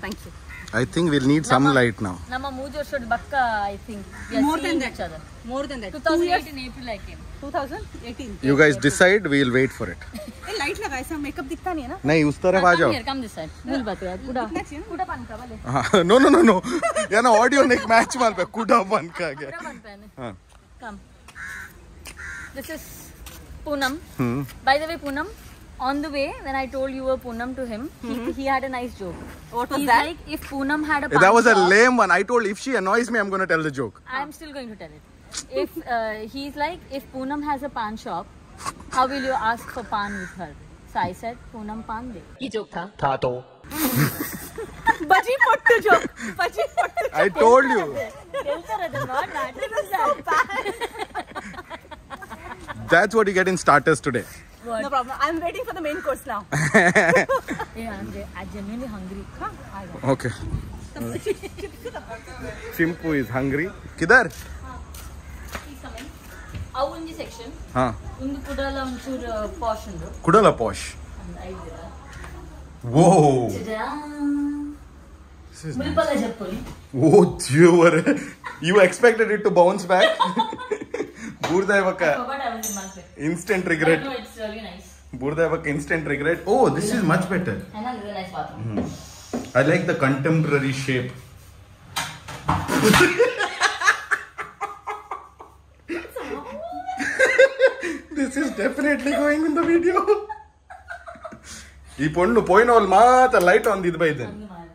Thank you. I think we'll need some light now. Nama Mujo should bakka, uh, I think. We are More than that. each other. More than that. 2018 in April I came. 2018. You guys decide, we'll wait for it. ए light लगा ऐसा makeup दिखता नहीं है ना नहीं उस तरफ आ जाओ Here, come this side. भूल बात है यार. कूड़ा दिखना चाहिए ना कूड़ा पान का वाले. हाँ, no, नो नो नो या ना ऑडियो ने एक मैच मार पे कुड़ा बन का कूड़ा गया पान पहने. हाँ Come. This is Poonam. Hmm. By the way, Poonam, on the way when I told you were Poonam to him he, he had a nice joke What was He's that? like if Poonam had a that was a shop, lame one I told if she annoys me I'm gonna tell the joke I'm still going to tell it. If uh, he's like, if Poonam has a pan shop, how will you ask for pan with her? So I said, Poonam pan de. ये joke था. Baji pottu joke. Baji pottu. I told you Tell her not that. It was that. that's what you get in starters today what? No problem. I'm waiting for the main course now. yeah, I'm genuinely hungry. Okay. Chimpu is hungry. Kidar? ಅವು ಒಂಜಿ section ಹಾ ಒಂದು ಕುಡಲ ಒಂಚೂರು posh ಉಂಡು ಕುಡಲ posh ಓ ಮುಲ್ಪಲ ಜಪ್ಪಲಿ ಓ ದೇವರೇ you expected it to bounce back ಬೂರ್ದ ಇವಾಗ but I was in Malpe instant regret No, it's really nice. ಬೂರ್ದ ಇವಾಗ instant regret oh this is much better And then really nice bathroom. I like the contemporary shape. this is definitely going in the video. ಈ ಪೊಣ್ಣು ಪೋಯಿನವಲ್ ಮಾತ್ರ light on ಇದು ಬೈದೆ ಹಂಗೆ ಮಾಡು.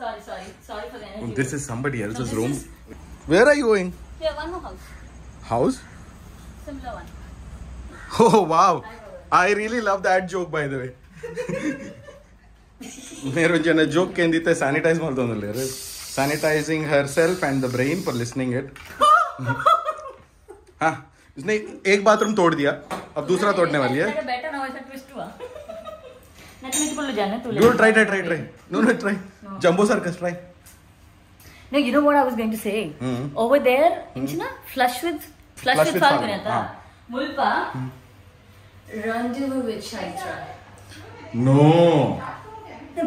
Sorry, sorry. Sorry for the energy. This is somebody else's this room is- where are you going Yeah, one more house. House similar one. Oh wow! I I really love that joke by the way. मेरे Meru joke के अंदर तो sanitize maldonalere. Sanitizing herself and the brain for listening it. हाँ इसने एक bathroom तोड़ दिया अब दूसरा तोड़ने वाली है बेटा ना वैसा ट्विस्ट हुआ No, try, try, try, try. No, no, try. No. Jumbo circus, try. No, you know what I was going to say? Mm-hmm. Over there, mm-hmm. inchna, flush with flush with Phalgun ಅಂತ ಮುಲ್ಪ ರಂಡು with Chaitra no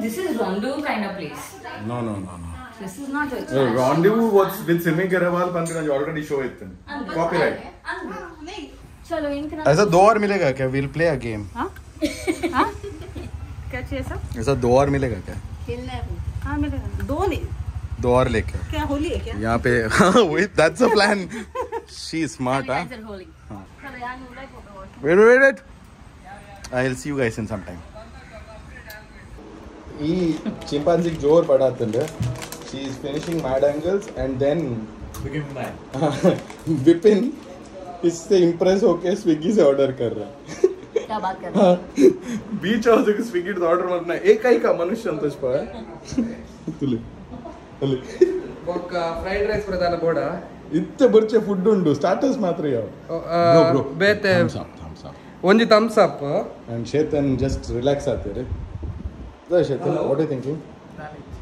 this is rondu kind of place no no no no this is not it no, rendezvous was with simi garawal pandraj already show it copyright chalo inka aisa do aur milega kya we'll play a game ha ha क्या चाहिए सब ऐसा दो और मिलेगा क्या खेलना है हाँ मिलेगा दो नहीं दो और लेके क्या होली है क्या यहाँ पे हाँ वही that's a plan She is smart, huh? huh? Wait, wait, wait. I'll see you guys in some time. ಈ ಚಿಂಪಾನ್ಸಿಗೆ ಜೋರ್ ಪಡಾತಲ್ಲ she is finishing mad angles and then Vipin इससे इम्प्रेस होके स्विगी से ऑर्डर कर रहा है क्या बात कर रहा है बीच हाउस के स्विगी से ऑर्डर करना एक ही का मनुष्य अंतज पर तुले तुले फ्राइड राइस प्रदान बोड़ा ಇತ್ತೆ ಬರ್ಚೆ ಫುಡ್ ಉಂಡು. ಸ್ಟಾರ್ಟರ್ಸ್ ಮಾತ್ರ ಯಾವ ಬೇತೆ ಒಂಜಿ thumbs up and Chetan just relax ಆಗ್ತೀರಿ Chetan what you thinking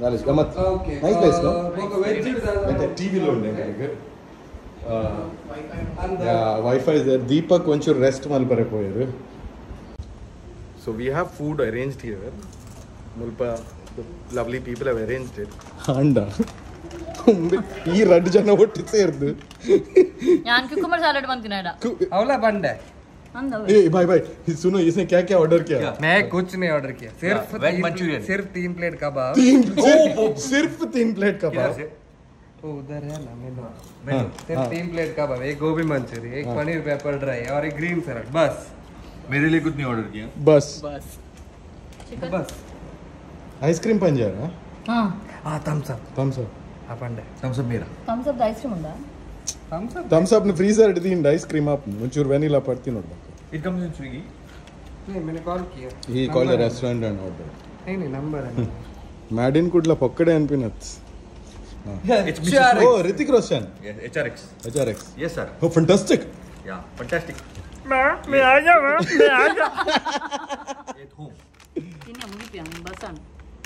knowledge ಗಮತ್ ನೈಸ್ ಪ್ಲೇಸ್ ನೋ ಮತ್ತೆ ಟಿವಿ ಲೋ ವೈಫೈ ಇಸ್ ದೀಪಕ್ ಒಂಚೂರು ರೆಸ್ಟ್ ಮಲ್ಪರೆ ಪೋಯರು. So we have food arranged here ಮುಲ್ಪ lovely people have arranged it ಅಂಡ ಈ ಎರಡು ಜನ ಒಟ್ಟು ಸೇರ್ದು ഞാൻ cucumber salad ಬಂದಿನ ಅವಲ ಬಂಡೆ ಅಂದವ ए भाई भाई सुनो इसने क्या क्या ऑर्डर किया मैं कुछ नहीं ऑर्डर किया सिर्फ वेज तीन- मंचूरियन। सिर्फ तीन प्लेट कबाब तीन सिर्फ, सिर्फ तीन प्लेट कबाब वो उधर है ना मेनू हाँ, सिर्फ हाँ। तीन प्लेट कबाब एक गोभी मंचूरी एक पनीर पेपर ड्राई और एक ग्रीन सलाद बस मेरे लिए कुछ नहीं ऑर्डर किया बस बस आइसक्रीम पंजारा ಹಾ हाँ थम्स अप थम्स अप అపండి థమ్స్ అప్ మీరా థమ్స్ అప్ ఐస్ క్రీమ్ ఉందా థమ్స్ అప్ థమ్స్ అప్ ని ఫ్రీజర్ ఎడిదిండి ఐస్ క్రీమ్ అప్ మంచూర్ వెనిలా పడతి నోడు ఇట్ కమ్స్ ఇన్ స్విగ్గీ नहीं मैंने कॉल किया ही call the restaurant and order నే नहीं नंबर है मैडिन कुडला पक्कडे అనిపినత్ Oh, Ritik Roshan. Yes, HRX. HRX. Yes, sir. Oh, fantastic. Yeah, fantastic. मैं मैं आ जा मैं आ जा. At home. तीन मुझे प्यान बसन.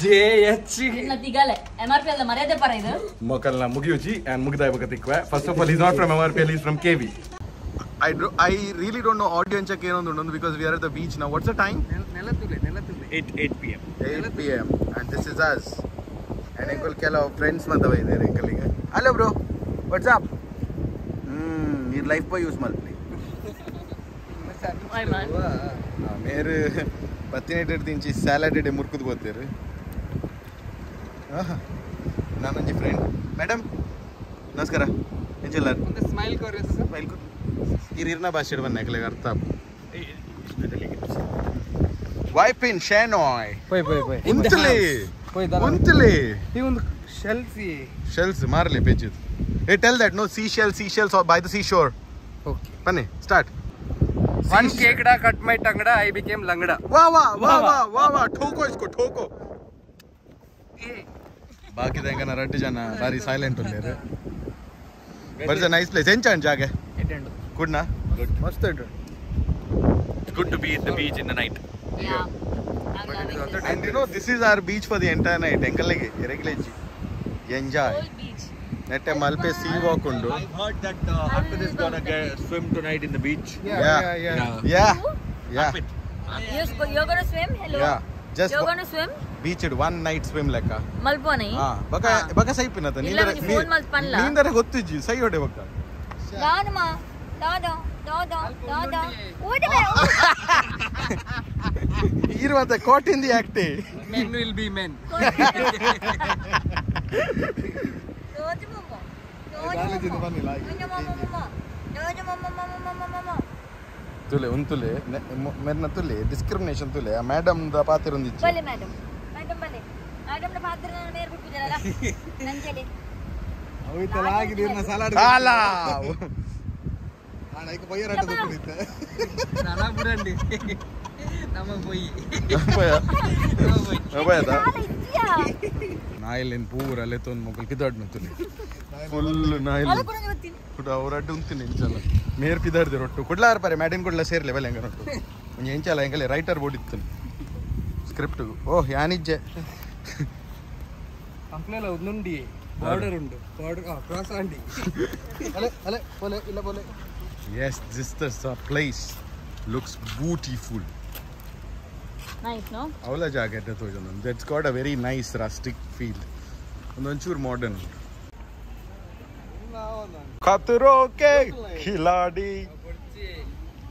ಜೆ ಎಚ್ ಪಿ ಮೊಕಲ್ನ ಮುಗಿಯುಚಿ ಆ್ಯಂಡ್ ಮುಗಿದಾಯ ಬಕತಿಕ್ವೆ first of all not from M R P L is from K V I I really don't know audience ಏನೊಂದು ಉಂಟು because we are the beach ನಾವು ವಾಟ್ಸ್ ದ ಟೈಮ್ ನೆಲತುಲೆ ನೆಲತುಲೆ 8 8 pm 8 P M and this is us and ಎಂಕಲ್ ಕೆಲವು friends ಮತ್ತವ ಇದ್ದಾರೆ ಎಂಕಲಿಗೆ hello bro what's up hmm ನೀರು ಲೈಫ್ ಬಾಯ್ ಯೂಸ್ ಮಾಡ್ಲಿ? ಮೇರು ಪತ್ತಿನೆಟ್ಟು ತಿಂಚಿ ಸ್ಯಾಲಡ್ ಮುರ್ಕುದು ಬೋತೀರಿ ನಾನು ಒಂಜಿ ಫ್ರೆಂಡ್ ಮೇಡಮ್ ನಮಸ್ಕಾರ ಎಂಚಿಲ್ಲ ಒಂದು ಸ್ಮೈಲ್ ಕೋರಿಯಸ್ ಬೈಲ್ಕು ಹಿರಿಯರ್ನ ಭಾಷೆ ಬನ್ನ ಯಾಕಲೆ ಅರ್ಥ ವೈಪಿನ್ ಶೇನಾಯ್ ಪೋಯ್ ಪೋಯ್ ಪೋಯ್ ಉಂತಲಿ ಪೋಯ್ ದಾರ ಉಂತಲಿ ಈ ಒಂದು ಶೆಲ್ಸಿ ಶೆಲ್ಸ್ ಮಾರಲಿ ಪೇಜಿದ್ ಏ tell that no sea shell sea shells by the sea shore okay ಬನ್ನಿ start one ಕೇಕಡ cut my ಟಂಗಡ I became ಲಂಗಡ ವಾ ವಾ ವಾ ವಾ ವಾ ವಾ ಠೋಕೋ ಇಸ್ಕೋ ಠೋಕೋ ಬಾಕಿ ಹೆಂಗನ ರಡ್ಡು ಜನ ಬಾರಿ ಸೈಲೆಂಟ್ ಉಳ್ಳೇರು ಬಟ್ ನೈಸ್ ಪ್ಲೇಸ್ ಎಂಚ ಜಾಗ ಗುಡ್ನಾ ಮಸ್ತ್ ಉಂಟು at the beach in the night Yeah. I'm loving this. And you know, this is our beach for the entire night. ಎಂಕಲ್ಲಿಗೆ ಎಂಜಾಯ್ ನೆಟ್ಟೆ ಮಲ್ಪೆ ಸೀ ವಾಕ್ ಉಂಡು i've heard that uh, after this gonna get, swim tonight in the beach Yeah. Yeah yeah You're, sp- you're gonna yeah just You're gonna swim? Beach ಇಡ್ one night swim ಲೆಕ್ಕ. ಮಲ್ಪೋನೆ? ಹಾ ಬಕ ಬಕ ಸೈಪಿನತ ಇಲ್ಲ, ನೀಂದರ ಅವ್ನಿಗೆ phone ಮಾಡ್ತ್ ಪನ್ಲ. ನೀಂದರ ಗೊತ್ತಿಜ್ಜಿ ಸೈ ಹೊಡೆ ಬಕ. ದಾದಮ್ಮ ದಾದ ದಾದ ದಾದ. ಊಟವೇ ಇರುವಂತ ಕೋಟಿಂದಿ ಆಕ್ಟಿ ಮೆನ್ ವಿಲ್ ಬಿ ಮೆನ್ ತುಲೆ ಮಮ್ಮ ತುಲೆ ಮೆರ್ನ ತುಲೆ ಡಿಸ್ಕ್ರಿಮಿನೇಷನ್ ತುಲೆ ಆ ಮೇಡಮ್ ದ ಪಾತ್ರ ಒಂದಿಚ್ಚು. ನಾಯಿಲೇನು ಪೂರ ಅಲ್ಲೇ ತೊಂದು ಮಕ್ಕಳು ಪಿದಾಡ್ ತುಲೆ ಫುಲ್ ನಾಯಿಲ್ ಕುಡ ಅವ್ರ ಅಡ್ಡು ಉಂತೀನಿ ಇಂಚಲ್ಲ ಮೇರ್ ಪಿದಾಡ್ದೆ ರೊಟ್ಟು. ಕೊಡ್ಲಾರ ಪರೆ ಮ್ಯಾಡಿನ್ ಕೊಡ್ಲ ಸೇರ್ಲೆ ಬೆಲೆ ಹೆಂಗ ರೊಟ್ಟು. ಒಂಜಿ ಹೆಂಗಲ್ಲಿ ಹೆಂಗಲೆ ರೈಟರ್ ಬೋರ್ಡ್ ಇತ್ತು. Script oh ಯಾನಿಜ್ಜೆ. ಕಂಪ್ಲೇಲ ಒಂದುಂಡಿ ಬಾರ್ಡರ್ ಉಂಡು ಬಾರ್ಡರ್ ಕ್ರಾಸ್ ಆಂಡಿ ಅಲೆ ಅಲೆ ಪೋಲೆ ಇಲ್ಲ ಪೋಲೆ yes this the place looks beautiful nice no ಅವಳ ಜಾಗ ಎಡ್ಡೆ ತೋಜನ that's got a very nice rustic feel ಒಂದೊಂಚೂರು modern Khatron ke Khiladi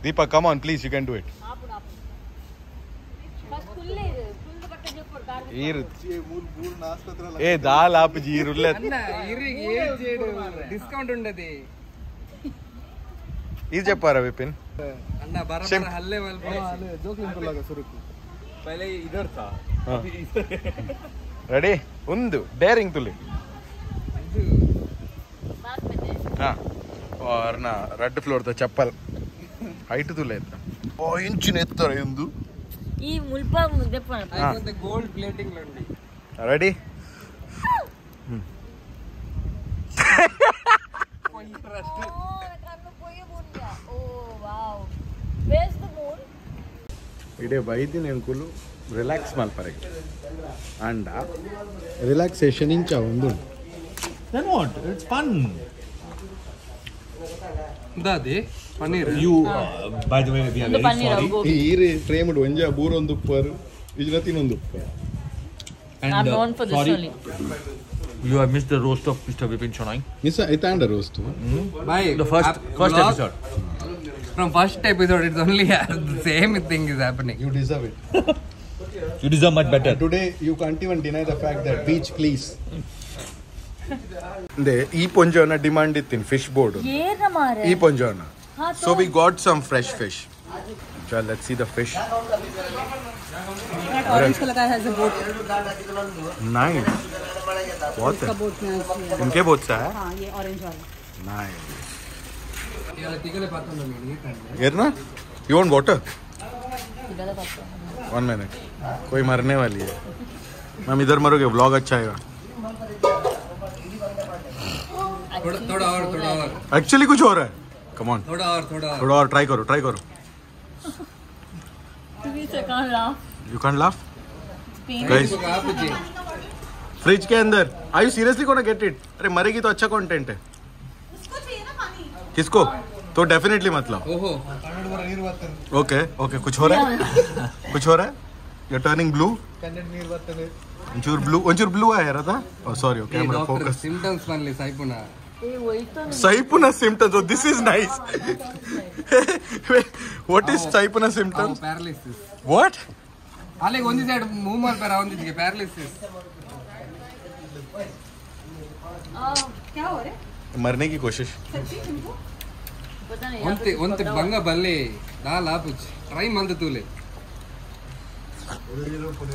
Deepak come on please you can do it ಏ ದಾ ಲಾಪ ಜೀರುಲ್ಲ ಅಣ್ಣ ಇರಿ ಏ ಜೀಡು ಡಿಸ್ಕೌಂಟ್ೊಂಡದಿ ನೀ ಹೇಳಪ್ಪ ರವಿ ಪಿನ್ ಅಣ್ಣ ಬರ ಬರ ರೆಡಿ? ಉಂದು ಡೇರಿಂಗ್ ತುಲಿ. ಹಾ. ಓರ್ ನಾ ರೆಡ್ ಫ್ಲೋರ್ ದ ಚಪ್ಪಲ್. ಹೈಟ್ ತುಲೇಂತ ಓ ಇಂಚನೆ ಇತ್ತರೆ ಉಂದು ಈ ಮುಲ್ಪ ದೆಪ್ಪ ಹಾ. ಗೋಲ್ಡ್ ಪ್ಲೇಟಿಂಗ್ ಉಂಡಿ ready oh wow was the moon ಇಡೇ ಬೈದಿನ ಅಂಕುಲು ರಿಲ್ಯಾಕ್ಸ್ ಮಲ್ಪರೆ ಅಂಡ ರಿಲ್ಯಾಕ್ಸೇಷನ್ ಇಂಚ ಒಂದು then what it's fun Dadi paneer you uh, by the way we are ಒಂದು very ಪನ್ನೀರ್ sorry ಗೋಬಿ ಈರಿ ಫ್ರೇಮ್ಡ್ ಒಂಜ ಬೂರೊಂದು ಉಪ್ಪರು ತಿನ್ನೊಂದು ಉಪ್ಪರು uh, known for this sorry only. you have missed the roast of Mr. Vipin Chonai miss ಐತಾಂಡ roast by the first first episode from first episode it's only same thing is happening you deserve it you deserve much better today you can't even deny the fact that beach please ಅಂದೆ ಈ ಪೊಂಜವನ್ನ demand ಇತ್ತೀನಿ fish board ಈ ಪೊಂಜವನ್ನ So we got some fresh fish. Chal, let's see the fish. Nice. बहुत है इनके बहुत सा है हाँ, ये ऑरेंज वाला nice you want water one minute कोई मरने वाली है मैम इधर मरोगे व्लॉग अच्छा आएगा एक्चुअली कुछ हो रहा है। कम ऑन थोड़ा और थोड़ा और थोड़ा और ट्राई करो ट्राई करो Please, I can't laugh. You can laugh Pain. Guys इसको आप जी फ्रिज के अंदर I you seriously gonna get it अरे मरेगी तो अच्छा कंटेंट है किसको तो डेफिनेटली मतलब ओहो ओके ओके कुछ हो रहा है कुछ हो रहा है यू टर्निंग ब्लू ಒಂಚೂರು ಬ್ಲೂ ಒಂಚೂರು ಬ್ಲೂ ಆಗಿರತ್ತ sorry camera doctor focus symptoms ಬನ್ಲಿ ಸೈಪುನ Eh, ಹೋಯ್ತಾ ಸೈಪುನ symptoms this is nice what is ಸೈಪುನ symptoms paralysis what ಅಲ್ಲಿಗೆ ಒಂದು ಸೈಡ್ ಮೂವ್ ಮಾಡ್ತಾರ ಒಂದಿಗೆ ಪ್ಯಾರಲಿಸಿಸ್ क्या हो रहा है मरने की कोशिश ಪತಾ नहीं ಒಂತಿ ಒಂತಿ ಬಂಗ ಬಲ್ಲಿ ನಾ ಲಾಪುಚ್ ಟ್ರೈ ಮಂದ ತೂಲೆ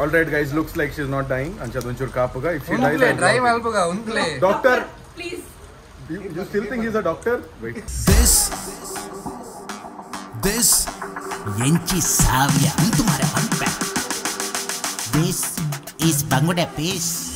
All right, guys. Looks like she's not dying. Ancha ಒಂಚೂರು ಕಾಪುಗ if she dies, ಒಂದ್ಲೆ I'll try vlog it. ಮಲ್ಪಗ ಒಂದ್ಲೆ Doctor, please You, you still think he's a doctor? Wait. This, this, Yenchi Savia, This is Bangladesh.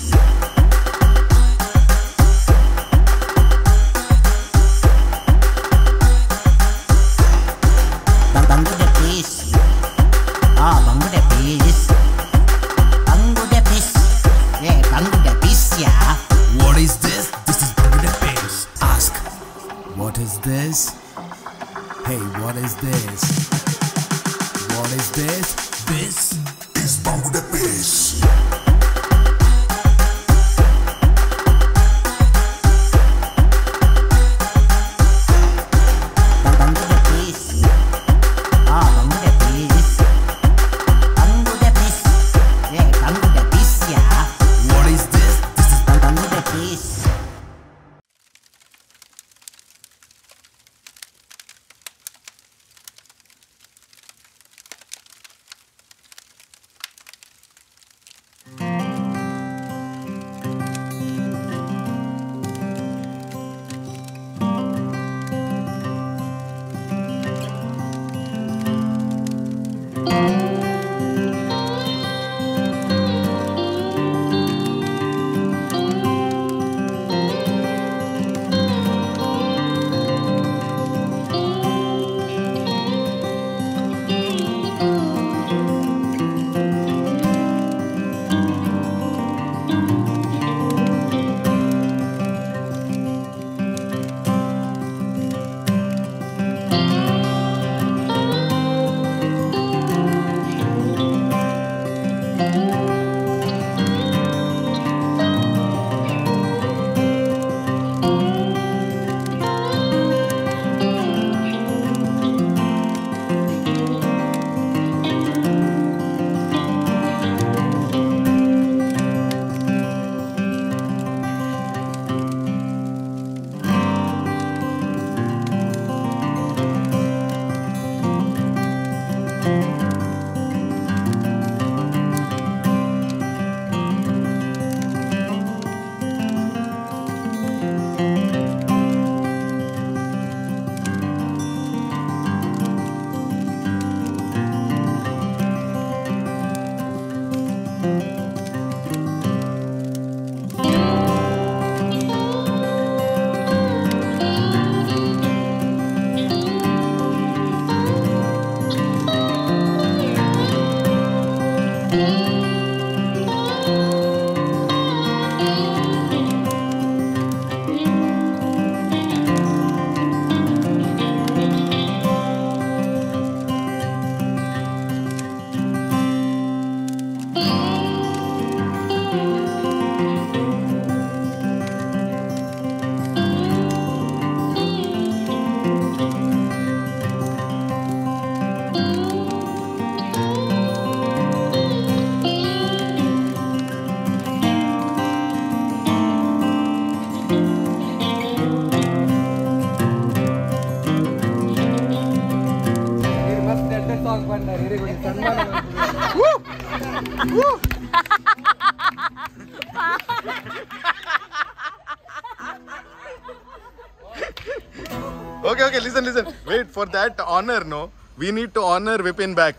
for that honor, no, we need to honor Vipin back.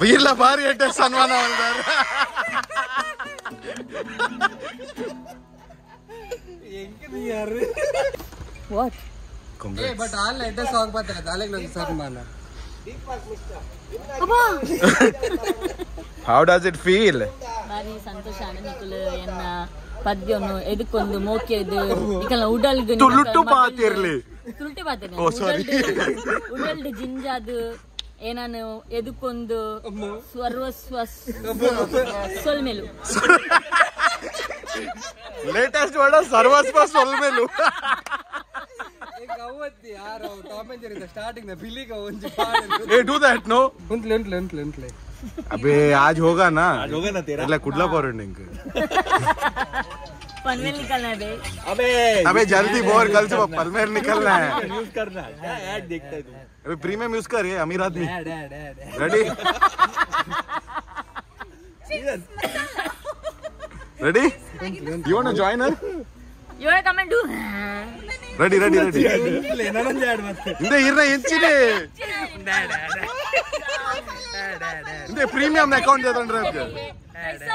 ವೀರ್ಲ ಭಾರಿ ಅಡ್ಡ ಸನ್ಮಾನ ಮಾಡಿದ್ದಾರೆ what but all ಎಡ್ಡೆ song ಬರ್ತಾರೆ ಅಲೆಗ್ ಒಂದು ಸನ್ಮಾನ how does it feel ಬಾರಿ ಸಂತೋಷ ನಿಕುಲು ಎನ್ನ ಪದ್ಯನು ಎದಕ್ಕೊಂದು ಮೋಕೆದು ಇಕಲ್ಲ ಉಡಲ್ದು ತುಳುಟು ಪಾತಿರ್ಲಿ. ತುಳುಟಿ ಪಾತಿರ್ಲಿ Oh, sorry. ಉಡಲ್ದು ಜಿಂಜಾದು ಏನಾನು ಎದಕ್ಕೊಂದು ಸ್ವರ್ವಸ್ವ ಸೊಲ್ಮೆಲು ಲೇಟೆಸ್ಟ್ ವರ್ಡ್ ಸರ್ವಸ್ವ ಸೊಲ್ಮೇಲು ಈಗ ಅವತ್ತಿ ಯಾರು ಟಾಮ್ ಅಂಡ್ ಜೆರಿ ಸ್ಟಾರ್ಟಿಂಗ್ ನ ಬಿಲಿಗ ಒಂಜಿ ए डू दैट नो ಉಂಟ್ಲೆ ಉಂಟ್ಲೆ ಉಂಟ್ಲೆ ಉಂಟ್ಲೆ अबे आज होगा ना आज होगा ना तेरा कुडला पौरंडिंग पनवेल निकलना है बे अबे जल्दी बोल कल से पलमेर निकलना है यूज करना क्या ऐड देखता है तू अबे प्रीमियम यूज कर ये अमीर आदमी dad dad ready ready you want to join her You wanna come and do? Ready ready ready ಹಿಂದೆ ಇರ್ನ ಹೆಚ್ಚಿದೆ ಹಿಂದೆ ಪ್ರೀಮಿಯಂ ಅಕೌಂಟ್ ತಗೊಂಡ್ರೆ ಅದಕ್ಕೆ पैसा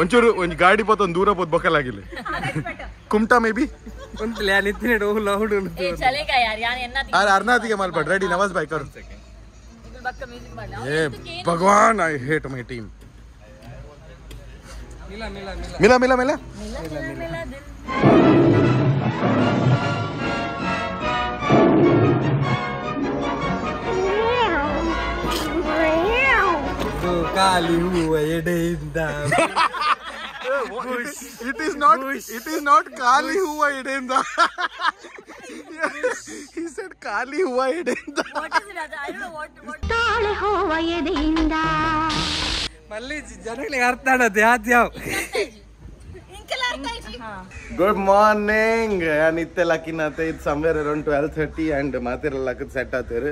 ಒಂಚೂರು ಒಂದ್ ಗಾಡಿ ಪೋತ ಒಂದ್ ದೂರ ಪೋತ್ ಬೊಕ್ಕಲಾಗಿಲ್ಲ ಕುಮ್ಟಾ ಮೇ ಬಿ ಉಂಟ್ಲೆ ನಿತ್ತಿನ ಲೌಡ್ ಉಂಟು ಏ ಚಲೇಗಾ ಯಾರ್ ಯಾನ್ ಎನ್ನ ಆರ್ ಅರ್ನಾಥಿಗೆ ಮಲ್ಪಡ್ ರೆಡಿ ನವಾಜ್ ಬಾಯ್ ಕರು ಬಕ್ಕ ಮ್ಯೂಸಿಕ್ ಮಾಡ್ಲ ಏ ಭಗವಾನ್ ಐ ಹೇಟ್ ಮೈ ಟೀಮ್ ಮಿಲ ಮಿಲ ಮಿಲ ಮಿಲ ಮಿಲ ಮಿಲ ಇದು ಖಾಲಿ ಹೂವ ಎಡೆಯಿಂದ it is not it is not ಖಾಲಿ ಹೂವ ಎಡೆಯಿಂದ he said ಖಾಲಿ ಹೂವ ಎಡೆಯಿಂದ what is it I don't know what what ತಾಳೆ ಹೋವ ಎದೆಯಿಂದ ಮಲ್ಲಿ ಜನಗಳಿಗೆ ಅರ್ಥ ಆಡೋದು ಯಾತ್ ಯಾವ ಗುಡ್ ಮಾರ್ನಿಂಗ್ ನಿತ್ಯ ಲಕ್ಕಿನತೆ ಇದು somewhere around twelve thirty and ಮಾತಿರಲ್ಲ ಲಕ್ಕದ ಸೆಟ್ ಆತೇರು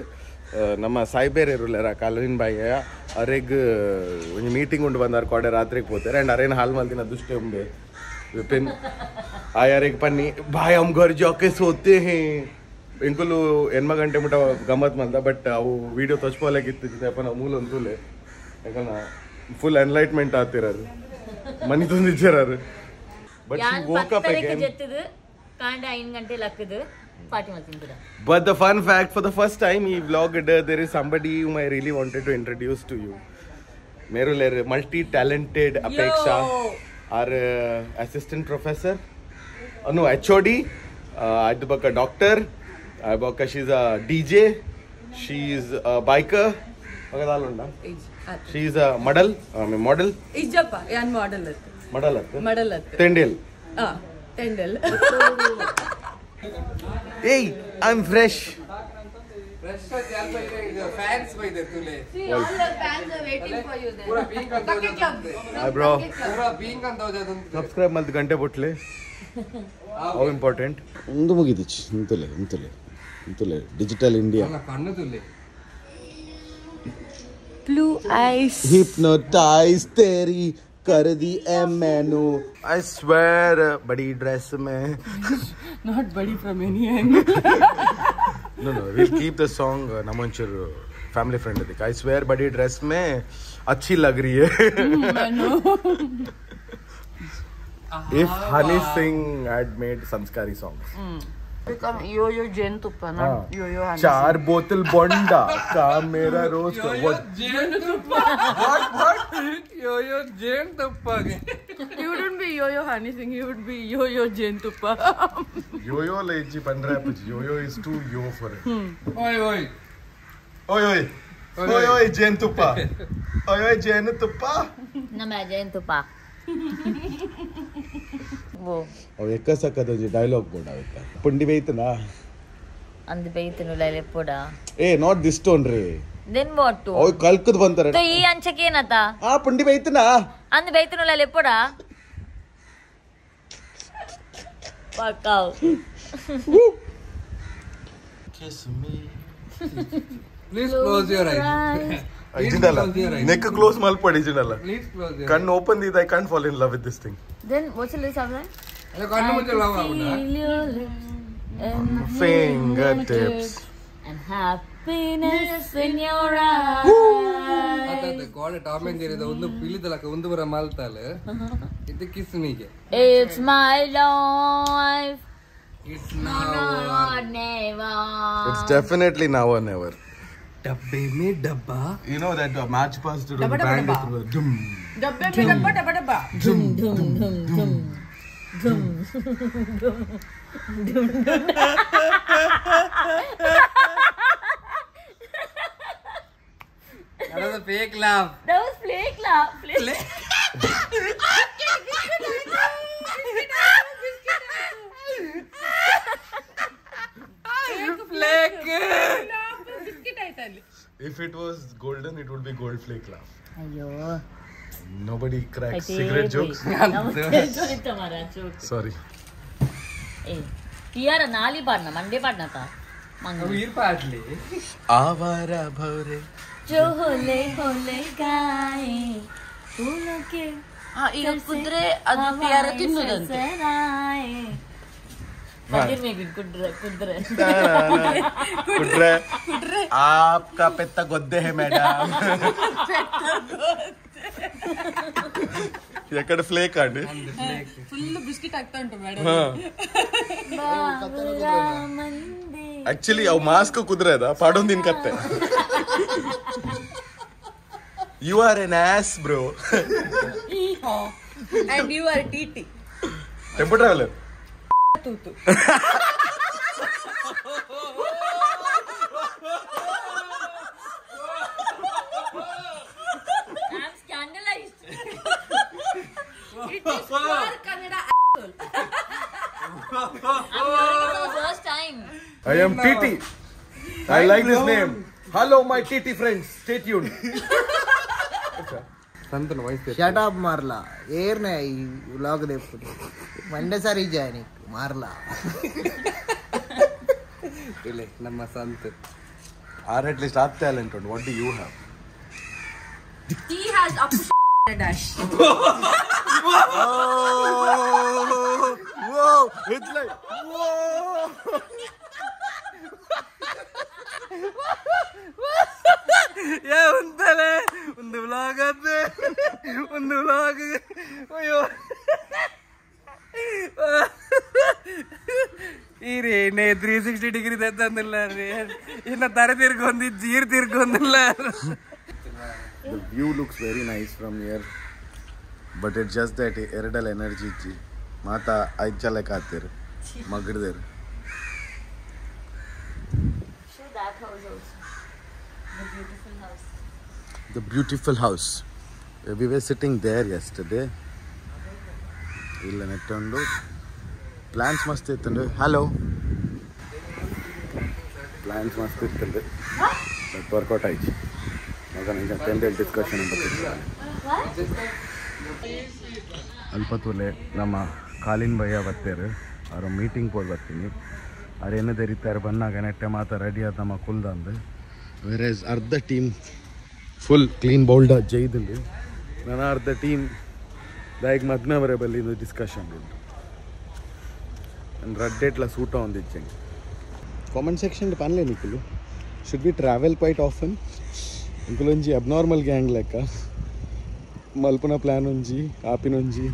ನಮ್ಮ ಸಾಯ್ಬೇರ್ ಇರಲಿಲ್ಲ ಕಾಲಿನ ಬಾಯಿಯ ಅರೆಗ್ ಒಂದು ಮೀಟಿಂಗ್ ಉಂಡು ಬಂದಾರ ಕೊಡೆ ರಾತ್ರಿಗೆ ಪೋತಾರೆ ಆ್ಯಂಡ್ ಅರೇನ್ ಹಾಲ್ ಮಲ್ತಿನ ದುಷ್ಟೆ ಉಂಬೆ ವಿಪಿನ್ ಆ ಯಾರಿಗೆ ಪನ್ನಿ ಬಾಯ್ ಅಮ್ ಗರ್ ಜಾಕೆ ಸೋತೆ ಇಂಕುಲು ಎಂಕುಲು ಎನ್ಮ ಗಂಟೆ ಮುಟ ಗಮ್ಮತ್ ಮಲ್ದ ಬಟ್ ಅವು ವಿಡಿಯೋ ತೊಚ್ಕೋಲಾಗಿತ್ತು ಅಪ್ಪ ನಾವು ಮೂಲ ಅಂತೂಲೆ ಯಾಕಂದ್ರೆ ಫುಲ್ ಎನ್ಲೈಟ್ಮೆಂಟ್ ಆಗ್ತಿರೋದು ಮನಿ ತಂದಿಚ್ಚಾರು ಬಟ್ ಅಗೇನ್ ಕಾಂಡ ಐದು ಗಂಟೆ ಲಕ್ಕದು But the fun fact, for the first time he vlogged, uh, there is somebody whom I really wanted to introduce to you. Merulere, multi-talented Apeksha, our uh, assistant professor. Oh no, HOD. Uh, Adibaka doctor. Adibaka, she's a DJ. She's a biker. She's a model. I mean, model. I'm model. Model. Model. Tendel. Ah, Tendel. ಏಯ್ I am fresh subscribe ಮಲ್ತು ಗಂಟೆ ಬೊಟ್ಲೆ ಅವು important ಒಂದು ಮುಗಿದಿಚ್ ಇಂತಲೆ ಇಂತಲೆ ಇಂತಲೆ digital India blue eyes hypnotise ತೇರಿ कर दी है मैनो। आई स्वेर बड़ी ड्रेस में। Not bad from any angle no no we keep the song नमनचुर family friend दिख आई स्वेर बड़ी ड्रेस में अच्छी लग रही है। मैनो if Honey Singh had made संस्कारी सॉन्ग्स चार बोतल बोंडा का मेरा रोज यो यो जेन तुप्पा ಅವ ಎಕ್ಕ ಸಕ್ಕದ ಡೈಲಾಗ್ ಬೋರ್ಡ್ ಅವಕ್ಕ ಪುಂಡಿ ಬೇಯ್ತನಾ ಅಂದ್ ಬೈತನು ಲೈಲೆ ಪೋಡ ಏ ನಾಟ್ ದಿಸ್ ಟೋನ್ ರೀ ದೆನ್ ವಾಟ್ ಅವ್ ಕಲ್ಕದ್ ಬಂತಾರೆ ಈ ಅಂಚಕ್ಕೆ ಆ ಪುಂಡಿ ಬೈತನಾ ಅಂದ್ ಬೈತನುಲ್ಲ ಎಪ್ಪಡ ಪಕ್ಕಾವ್ please close your ice ಇಜಿನಲ್ಲ neck close ಮಲ್ಪಡಿ ಇಜಿನಲ್ಲ please close your ಕಣ್ಣು ಓಪನ್ ಇದ್ I can't fall in love with this thing then what's lease of ಅಲ್ಲ ಕಣ್ಣು ಮುಚ್ಚಿ love ಆಗುದಾ finger tips and happiness in your eyes. ಅದ ಕೋಡೆ ಟಾಮ್ ಅಂಡ್ ಜೆರಿ ಒಂದು ಪಿಲಿದಲಕ ಒಂದು ಬರ ಮಲ್ತಾಲ ಇದು kiss ನೀಗೆ It's my life. It's No, no, never. It's definitely now or never डब्बे में डब्बा you know that match pass to डब्बा बैंड डब्बे में डब्बा डब्बा डब्बा धुम धुम धुम धुम धुम धुम धुम That was a fake laugh. That was fake laugh. Fake. Fake. Fake. ಆಯ್ತು ಅಲ್ಲಿ. If it was golden, it would be gold flake laugh. ಅಯ್ಯೋ Nobody cracks ಅದೇ cigarette boy. jokes. ನಮಸ್ತೆ ಜೋರಿತ್ತ ಮಾರ joke. Sorry. ಏ ಪಿಯಾರ ನಾಲಿ ಪಾಡ್ನ ಮಂಡೆ ಪಾಡ್ನತ ಮಂಗ ವೀರ್ ಪಾಟ್ಲಿ ಆವಾರ ಭವರೆ जो होले होले गाए फूलों के ಹಾ, ಈಗ ಕುದ್ರೆ ಅದು ಪಿಯಾರ ತಿನ್ನುದಂತೆ कुड्रे आपका पेत्ता गोद्दे है मैडम ఎక్కడ ఫ్లేక్ అండి ఫుల్ బిస్కెట్ ఆక్తా ఉంటాం మేడం యాక్చువల్లీ అవు మాస్క్ కుదరదా పడం దీనికి అత్తే you are N as bro and you are TT tempo traveller Tutu. I am TT. I like this name. Hello, my TT friends. Stay tuned. సంతన వయసు షటాప్ మార్లా ఏర్నే ఈ వ్లాగ్ లేకపోతే మండే సారీ జాయిన్ ಮಾರ್ಲಾ. ಇಲ್ಲಿ ನಮ್ಮ ಸಂತ. Are at least of talent ಉಂಟು. What do you have He has up dash. Whoa! Whoa! It's like ಒಂದು ವ್ಲಾಗ್ ಅದೇ ಒಂದು ಅಯ್ಯೋ ಈ ರೀ ನೇ ತ್ರೀ ಸಿಕ್ಸ್ಟಿ ಡಿಗ್ರಿ ತಂದಿಲ್ಲ ರೀ ಇನ್ನ ತರ ತಿರ್ಗೊಂದಿ ಜೀರ್ ತಿರ್ಗೊಂದಿಲ್ಲ The view looks very nice from here, but it's just that ಎರಡಲ್ ಎನರ್ಜಿ ಇಜ್ಜಿ ಮಾತಾ ಐದು ಜಲ ಕಾತಿರು ಮಗಡ್ದೇರು Show that house also. The beautiful house. The beautiful house. We were sitting there yesterday. ಇಲ್ಲ ನೆಟ್ಟೊಂಡು ಪ್ಲಾನ್ಸ್ ಮಸ್ತ್ ಇತ್ತು ಹಲೋ ಪ್ಲಾನ್ಸ್ ಮಸ್ತ್ ಇತ್ತು ಬಟ್ ವರ್ಕೌಟ್ ಆಯ್ತು ಮಗ ನಿಂಗೆ ಟೆಂಡಲ್ ಡಿಸ್ಕಷನ್ ಅಲ್ಪ ತೂಲೆ ನಮ್ಮ ಕಾಲಿನ್ ಭಯ್ಯ ಬರ್ತೇರು. ಅವ್ರ ಮೀಟಿಂಗ್ ಪೋಲ್ ಬರ್ತೀನಿ ಅವ್ರು ಏನದೇ ರೀತಿಯಾರು ಬಂದಾಗ ನೆಟ್ಟೆ ಮಾತ ರೆಡಿ ಆದ ನಮ್ಮ ವೆರ್ ಆಸ್ ಅರ್ಧ ಟೀಮ್ ಫುಲ್ ಕ್ಲೀನ್ ಬೌಲ್ಡ್ ಜೈದಲ್ಲಿ. ನನ್ನ ಅರ್ಧ ಟೀಮ್ ಬ್ಯಾಗ್ ಮಗ್ನವರೇ ಬಲ್ಲಿ ಡಿಸ್ಕಷನ್ ಉಂಟು. రెడ్ ఎట్లా సూట్ ఉంది ఇచ్చింది కామెంట్ సెక్షన్ పనిలే నీకులు should be travel quite often ఇంకులోంచి abnormal gang లెక్క మలుపున ప్లాన్ ఉంచి ఆపినుంచి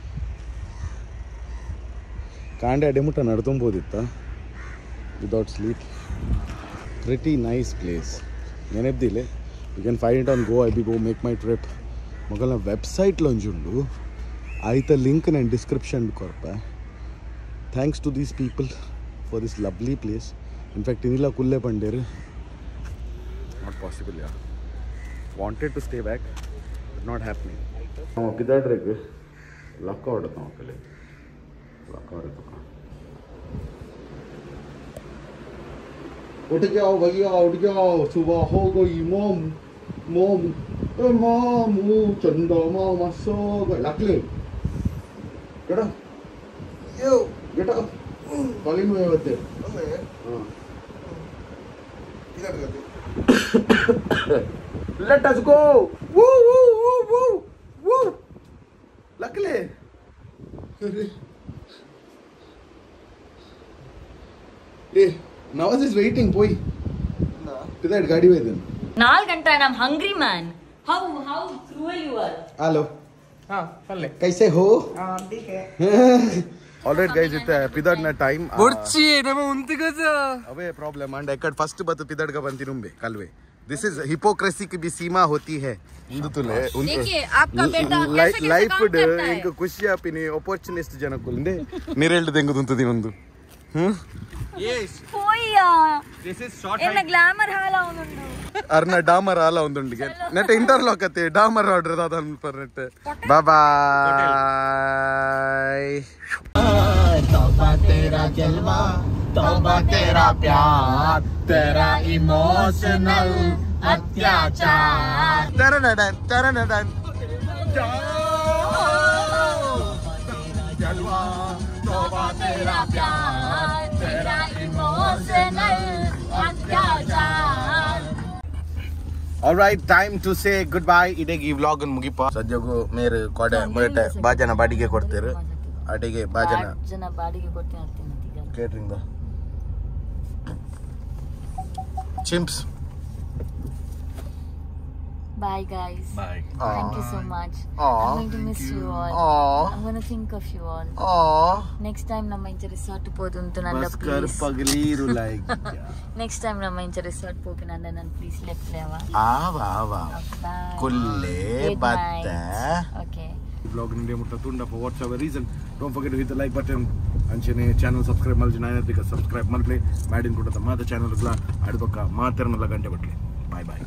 కాండే అడేముట నడుతుంది పోదిత్తా without sleep pretty nice place ನೆನಪಿದಿಲ್ಲ you can find it on Goibibo MakeMyTrip ಮೊಗಲ್ನ ವೆಬ್ಸೈಟ್ಲೊಂಜುಂಡು ಆಯ್ತ ಲಿಂಕ್ ನಾನು ಡಿಸ್ಕ್ರಿಪ್ಷನ್ ಕೊರಪೆ thanks to these people for this lovely place. In fact, Inila Kulle Pandere. Not possible, yeah. Wanted to stay back, but not happening. ನಾವು ಗಿದಾಡ್ರಿಗೆ ಲಕ್ಕ ಹೊಡೆದು ನಾವು ಕಲೆ ಲಕ್ಕ ಹೊಡೆದು ಹುಡುಗಾವ್ ಬಗೆಯಾವ್ ಹುಡುಗಾವ್ ಸುಬ ಹೋಗೋ ಈ ಮೋಮ್ ಮೋಮ್ ಮಾಮು ಚಂದ ಮಾಮ ಸೋಗ ಲಕ್ಲೆ ಕಡ ಯೋ गए लकले get up yo get up calling में होते हां Let us go! Woo woo woo woo woo! Luckily. Hey, Nawaz is waiting, boy. To that ಗಾಡಿ way then. ನಾಲ್ಕು ಗಂಟೆ I am hungry man how how cruel you are Hello. ಹಾ ಅಲ್ಲೇ कैसे हो? ಆಲ್ರೆಡಿ ಗೈಸ್ ಇತ್ತೆ ಪಿದಡ್ನ ಟೈಮ್ ಬರ್ಚಿ ನಮ ಉಂತಿಗದ ಅವೇ ಪ್ರಾಬ್ಲಮ್ ಅಂಡ್ ಎಕಡ್ ಫಸ್ಟ್ ಬತ್ತು ಪಿದಡ್ ಗ ಬಂತಿ ನುಂಬೆ ಕಲ್ವೆ दिस इज हिपोक्रेसी की भी सीमा होती है ಉಂದುತುಲೆ देखिए आपका ಲೈಫ್ ಡ್ ಇಂಕ ಖುಷಿ ಆಪಿನಿ ಅಪೋರ್ಚುನಿಸ್ಟ್ ಜನಕುಲ್ಂದೆ ನಿರೆಲ್ಡ್ ದೆಂಗು ದುಂತದಿ ಒಂದು ಅರ್ನ ಡಾಮರ್ ಆಲ ಒಂದುಂಡಿಗೆ ನೆಟ್ ಇಂಟರ್ಲಾಕ್ ಅತ್ತೆ ಡಾಮರ್ ಆರ್ಡರ್ ದಾದನ್ ಪರ್ನೆಟ್ ನೆಟ್ ಬಾಯ್ तौबा तेरा जलवा तौबा तेरा प्यार तेरा इमोशनल अत्याचार ತರನಡನ್ ತರನಡನ್ जलवा तौबा तेरा प्यार तेरा इमोशनल अत्याचार alright time to say goodbye ಇದೀಗ ಈ ವ್ಲಾಗ್ ಮುಗಿಪ ಸದ್ಯಗೂ ಮೇರೆ ಕೊಡೆ ಮೊರಟೆ ಬಾಜನ ಬಾಡಿಗೆ ಕೊಡ್ತೀರಿ ಅಡಿಗೆ ಭಾಜನ ಜನ ಬಾಡಿಗೆ ಕೊಡ್ತೀನಿ ಅಂತೀನಿ ಅಂತೀಗ ಕೇಟ್ರಿಂಗ್ ಚಿಂಪ್ಸ್ Bye guys. Bye. Thank you so much. Aww. I'm going to miss you. you all. Aww. I'm going to think of you all. Aww. Next time ನಮ್ಮ ಇಂಚ ರೆಸಾರ್ಟ್ ಹೋಗೋದು ಅಂತ ನನ್ನ ಪ್ಲೀಸ್. ಪಗಲಿರು ಲೈಕ್. ನೆಕ್ಸ್ಟ್ ಟೈಮ್ ನಮ್ಮ ಇಂಚ resort ಹೋಗಿ ನನ್ನ ನನ್ನ ಪ್ಲೀಸ್ ಲೆಫ್ಟ್ ಲೇವಾ. ಆ ವಾ ವಾ. ಕುಲ್ಲೆ ಬತ್ತ. ಓಕೆ. ಬ್ಲಾಗ್ ನಿಂದೆ ಮುಟ್ಟ ತುಂಡಪ್ಪ what's our reason don't forget with like button ಅಂಚನೆ ಚಾನಲ್ ಸಬ್ಸ್ಕ್ರೈಬ್ ಮಾಡಿ ನಾಯದಿಗ ಸಬ್ಸ್ಕ್ರೈಬ್ ಮಾಡಲಿ. ಮಾಡಿನ ಕೊಟ್ಟದ ಮಾತ ಚಾನಲ್ಗಳ ಅಡ್ಬಕ್ಕ ಮಾತಿರನಲ್ಲ ಗಂಟೆ ಬಟ್ಲೆ. ಬಾಯ್ ಬಾಯ್